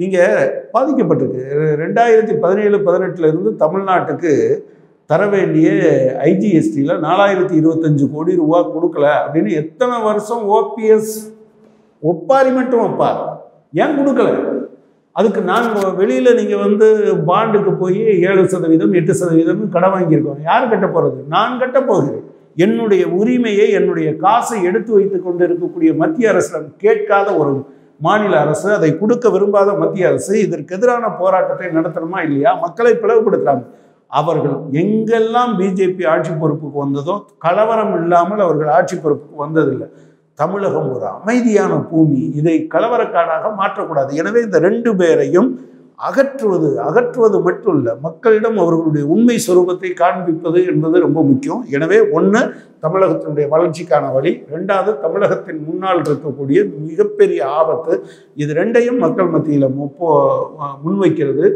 Speaker 1: நீங்கள் பாதிக்கப்பட்டிருக்கு. ரெண்டாயிரத்தி பதினேழு பதினெட்டில் இருந்து தமிழ்நாட்டுக்கு தர வேண்டிய ஐஜிஎஸ்டியில் நாலாயிரத்தி இருபத்தஞ்சு கோடி ரூபா கொடுக்கல அப்படின்னு எத்தனை வருஷம் ஓபிஎஸ் ஒப்பாரி மட்டும் ஒப்பார் ஏன் கொடுக்கல? அதுக்கு நாங்கள் வெளியில் நீங்கள் வந்து பாண்டுக்கு போய் ஏழு சதவீதம் எட்டு சதவீதம் கடன் வாங்கியிருக்கோம். யார் கட்ட போகிறது நான் கட்ட போகிறேன். என்னுடைய உரிமையை என்னுடைய காசை எடுத்து வைத்து கொண்டு இருக்கக்கூடிய மத்திய அரசிடம் கேட்காத ஒரு மாநில அரசு அதை கொடுக்க விரும்பாத மத்திய அரசு இதற்கு எதிரான போராட்டத்தை நடத்தணுமா இல்லையா? மக்களை பிளவுபடுத்துறாங்க. அவர்கள் எங்கெல்லாம் பிஜேபி ஆட்சி பொறுப்புக்கு வந்ததோ கலவரம் இல்லாமல் அவர்கள் ஆட்சி பொறுப்புக்கு வந்ததில்லை. தமிழகம் ஒரு அமைதியான பூமி. இதை கலவரக்காடாக மாற்றக்கூடாது. எனவே இந்த ரெண்டு பேரையும் அகற்றுவது அகற்றுவது மட்டும் இல்லை மக்களிடம் அவர்களுடைய உண்மை சுரூபத்தை காண்பிப்பது என்பது ரொம்ப முக்கியம். எனவே ஒன்று தமிழகத்தினுடைய வளர்ச்சிக்கான வழி. ரெண்டாவது தமிழகத்தின் முன்னால் இருக்கக்கூடிய மிகப்பெரிய ஆபத்து. இது ரெண்டையும் மக்கள் மத்தியில் முப்போ முன்வைக்கிறது.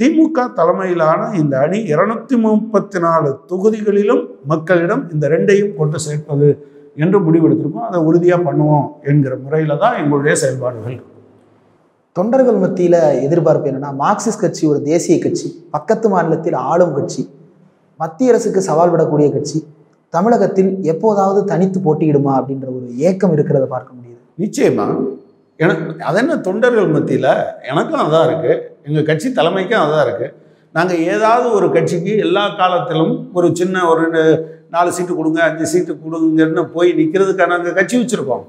Speaker 1: திமுக தலைமையிலான இந்த அணி இருநூத்தி முப்பத்தி நாலு தொகுதிகளிலும் மக்களிடம் இந்த ரெண்டையும் கொண்டு சேர்ப்பது என்று முடிவெடுத்திருக்கோம். அதை உறுதியாக பண்ணுவோம் என்கிற முறையில் தான் எங்களுடைய செயல்பாடுகள்.
Speaker 2: தொண்டர்கள் மத்தியில் எதிர்பார்ப்பு என்னென்னா மார்க்சிஸ்ட் கட்சி ஒரு தேசிய கட்சி பக்கத்து மாநிலத்தில் ஆளும் கட்சி மத்திய அரசுக்கு சவால் விடக்கூடிய கட்சி தமிழகத்தில் எப்போதாவது தனித்து போட்டியிடுமா அப்படின்ற ஒரு ஏக்கம் இருக்கிறத பார்க்க முடியுது.
Speaker 1: நிச்சயமா. எனக்கு அதென்ன தொண்டர்கள் மத்தியில்? எனக்கும் அதான் இருக்குது எங்கள் கட்சி தலைமைக்கும் அதான் இருக்குது நாங்கள் ஏதாவது ஒரு கட்சிக்கு எல்லா காலத்திலும் ஒரு சின்ன ஒரு ரெண்டு நாலு சீட்டு கொடுங்க அஞ்சு சீட்டு கொடுங்கன்னு போய் நிற்கிறதுக்காக நாங்கள் கட்சி வச்சுருக்கோம்.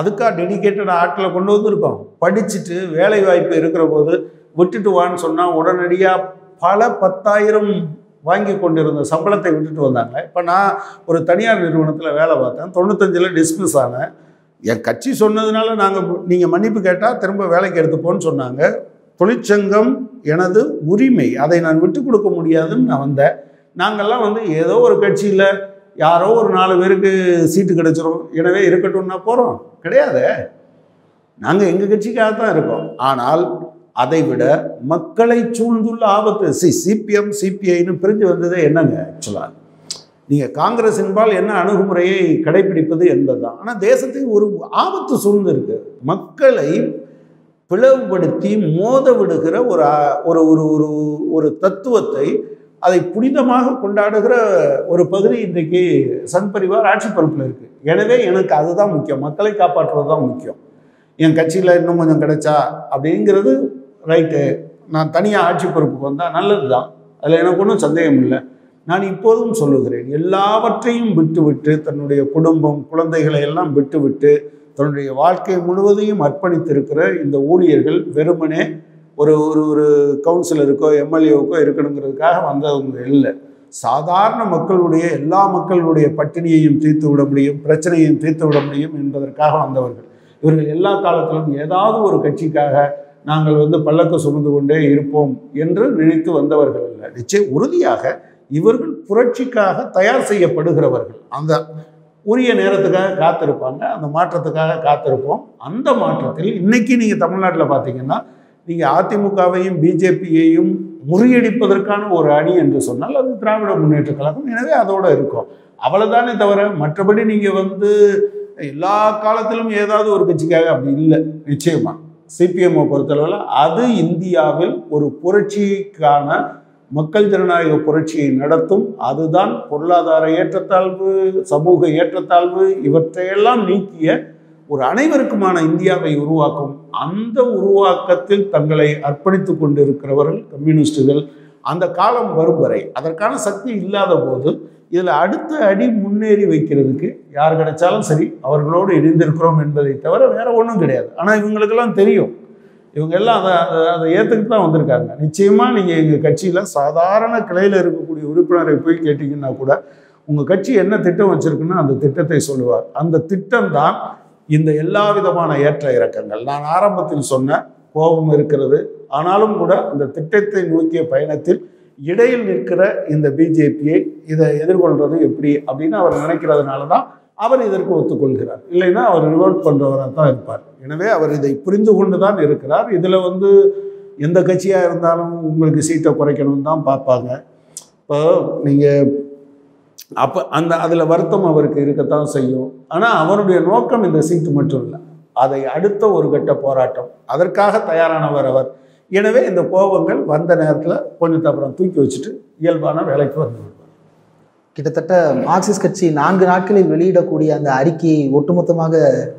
Speaker 1: அதுக்காக டெடிக்கேட்டட் ஆட்களை கொண்டு வந்திருக்கோம். படிச்சுட்டு வேலை வாய்ப்பு இருக்கிற போது விட்டுட்டு வான்னு சொன்னால் உடனடியாக பல பத்தாயிரம் வாங்கி கொண்டிருந்த சம்பளத்தை விட்டுட்டு வந்தாங்க. இப்போ நான் ஒரு தனியார் நிறுவனத்தில் வேலை பார்த்தேன். தொண்ணூத்தஞ்சில் டிஸ்மிஸ் ஆனேன். என் கட்சி சொன்னதுனால நாங்கள் நீங்கள் மன்னிப்பு கேட்டால் திரும்ப வேலைக்கு எடுத்துப்போன்னு சொன்னாங்க. தொழிற்சங்கம் எனது உரிமை. அதை நான் விட்டு கொடுக்க முடியாதுன்னு நான் வந்தேன். நாங்கள்லாம் வந்து ஏதோ ஒரு கட்சியில் யாரோ ஒரு நாலு பேருக்கு சீட்டு கிடைச்சிரும். எனவே இருக்கட்டும்னா போகிறோம் கிடையாதே? நாங்கள் எங்கள் கட்சிக்காக தான் இருக்கோம். ஆனால் அதை விட மக்களை சூழ்ந்துள்ள ஆபத்து. சி சிபிஎம் சிபிஐன்னு பிரிஞ்சு வந்ததே என்னங்க ஆக்சுவலாக நீங்கள் காங்கிரஸ் என்பால் என்ன அணுகுமுறையை கடைபிடிப்பது என்பதுதான். ஆனால் தேசத்துக்கு ஒரு ஆபத்து சூழ்ந்திருக்கு. மக்களை பிளவுபடுத்தி மோத விடுகிற ஒரு ஒரு ஒரு ஒரு ஒரு தத்துவத்தை அதை புனிதமாக கொண்டாடுகிற ஒரு பகுதி இன்றைக்கு சங் பரிவார் ஆட்சி பொறுப்பில் இருக்குது எனவே எனக்கு அதுதான் முக்கியம். மக்களை காப்பாற்றுவது தான் முக்கியம். என் கட்சியில் இன்னும் கொஞ்சம் கிடைச்சா அப்படிங்கிறது ரைட்டு. நான் தனியாக ஆட்சி பொறுப்புக்கு வந்தால் நல்லது தான் அதில் எனக்கு ஒன்றும் சந்தேகம் இல்லை. நான் இப்போதும் சொல்லுகிறேன். எல்லாவற்றையும் விட்டுவிட்டு தன்னுடைய குடும்பம் குழந்தைகளை எல்லாம் விட்டுவிட்டு தன்னுடைய வாழ்க்கை முழுவதையும் அர்ப்பணித்திருக்கிற இந்த ஊழியர்கள் வெறுமனே ஒரு ஒரு ஒரு கவுன்சிலருக்கோ எம்எல்ஏவுக்கோ இருக்கணுங்கிறதுக்காக வந்தவங்க இல்லை. சாதாரண மக்களுடைய எல்லா மக்களுடைய பட்டினியையும் தீர்த்து விட முடியும் பிரச்சனையையும் தீர்த்து விட முடியும் என்பதற்காக வந்தவர்கள். இவர்கள் எல்லா காலத்திலும் ஏதாவது ஒரு கட்சிக்காக நாங்கள் வந்து பல்லக்கு சுமந்து கொண்டே இருப்போம் என்று நினைத்து வந்தவர்கள் அல்ல நிச்சயம் உறுதியாக இவர்கள் புரட்சிக்காக தயார் செய்யப்படுகிறவர்கள். அந்த உரிய நேரத்துக்காக காத்திருப்பாங்க அந்த மாற்றத்துக்காக காத்திருப்போம். அந்த மாற்றத்தில் இன்னைக்கு நீங்கள் தமிழ்நாட்டில் பார்த்தீங்கன்னா நீங்கள் அதிமுகவையும் பிஜேபியையும் முறியடிப்பதற்கான ஒரு அணி என்று சொன்னால் அது திராவிட முன்னேற்ற கழகம். எனவே அதோட இருக்கும். அவ்வளோதானே தவிர மற்றபடி நீங்கள் வந்து எல்லா காலத்திலும் ஏதாவது ஒரு கட்சிக்காக அப்படி இல்லை. நிச்சயமாக சிபிஎம்மை பொறுத்தளவில் அது இந்தியாவில் ஒரு புரட்சிக்கான மக்கள் ஜனநாயக புரட்சியை நடத்தும். அதுதான் பொருளாதார ஏற்றத்தாழ்வு சமூக ஏற்றத்தாழ்வு இவற்றையெல்லாம் நீக்கிய ஒரு அனைவருக்குமான இந்தியாவை உருவாக்கும் அந்த உருவாக்கத்தில் தங்களை அர்ப்பணித்து கொண்டிருக்கிறவர்கள் கம்யூனிஸ்டுகள் அந்த காலம் வரும் வரை. அதற்கான சக்தி இல்லாத போது இதில் அடுத்த அடி முன்னேறி வைக்கிறதுக்கு யார் கிடைச்சாலும் சரி அவர்களோடு இணைந்திருக்கிறோம் என்பதை தவிர வேற ஒன்றும் கிடையாது. ஆனால் இவங்களுக்கெல்லாம் தெரியும். இவங்க எல்லாம் அதை அதை- அதை ஏற்றுக்கிட்டு தான் வந்திருக்காங்க. நிச்சயமாக நீங்கள் எங்கள் கட்சியில் சாதாரண கிளையில் இருக்கக்கூடிய உறுப்பினரை போய் கேட்டிங்கன்னா கூட உங்கள் கட்சி என்ன திட்டம் வச்சுருக்குன்னு அந்த திட்டத்தை சொல்லுவார். அந்த திட்டம் தான் இந்த எல்லா விதமான ஏற்ற இறக்கங்கள். நான் ஆரம்பத்தில் சொன்ன கோபம் இருக்கிறது. ஆனாலும் கூட அந்த திட்டத்தை நோக்கிய பயணத்தில் இடையில் நிற்கிற இந்த பிஜேபியை இதை எதிர்கொள்வது எப்படி அப்படின்னு அவர் நினைக்கிறதுனால தான் அவர் இதற்கு ஒத்துக்கொள்கிறார். இல்லைன்னா அவர் ரிவோல்ட் பண்ணுறவராக தான் இருப்பார். எனவே அவர் இதை புரிந்து கொண்டு தான் இருக்கிறார். இதில் வந்து எந்த கட்சியாக இருந்தாலும் உங்களுக்கு சீட்டை குறைக்கணும்னு தான் பார்ப்பாங்க. இப்போ நீங்கள் அப்போ அந்த அதில் வருத்தம் அவருக்கு இருக்கத்தான் செய்யும். ஆனால் அவருடைய நோக்கம் இந்த சீட்டு மட்டும் இல்லை. அதை அடுத்த ஒரு கட்ட போராட்டம். அதற்காக தயாரானவர் அவர். எனவே இந்த கோபங்கள் வந்த நேரத்தில் கொஞ்சம் அப்புறம் தூக்கி வச்சுட்டு இயல்பான வேலைக்கு வந்து
Speaker 2: கிட்டத்தட்ட மார்க்சிஸ்ட் கட்சி நான்கு நாட்களில் வெளியிடக்கூடிய அந்த அறிக்கையை ஒட்டுமொத்தமாக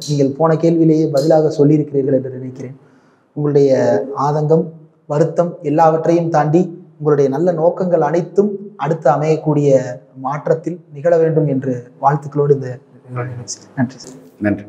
Speaker 2: நீங்கள் போன கேள்வியிலேயே பதிலாக சொல்லியிருக்கிறீர்கள் என்று நினைக்கிறேன். உங்களுடைய ஆதங்கம் வருத்தம் எல்லாவற்றையும் தாண்டி உங்களுடைய நல்ல நோக்கங்கள் அனைத்தும் அடுத்து அமையக்கூடிய மாற்றத்தில் நிகழ வேண்டும் என்று வாழ்த்துக்களோடு இந்த நன்றி.
Speaker 1: நன்றி.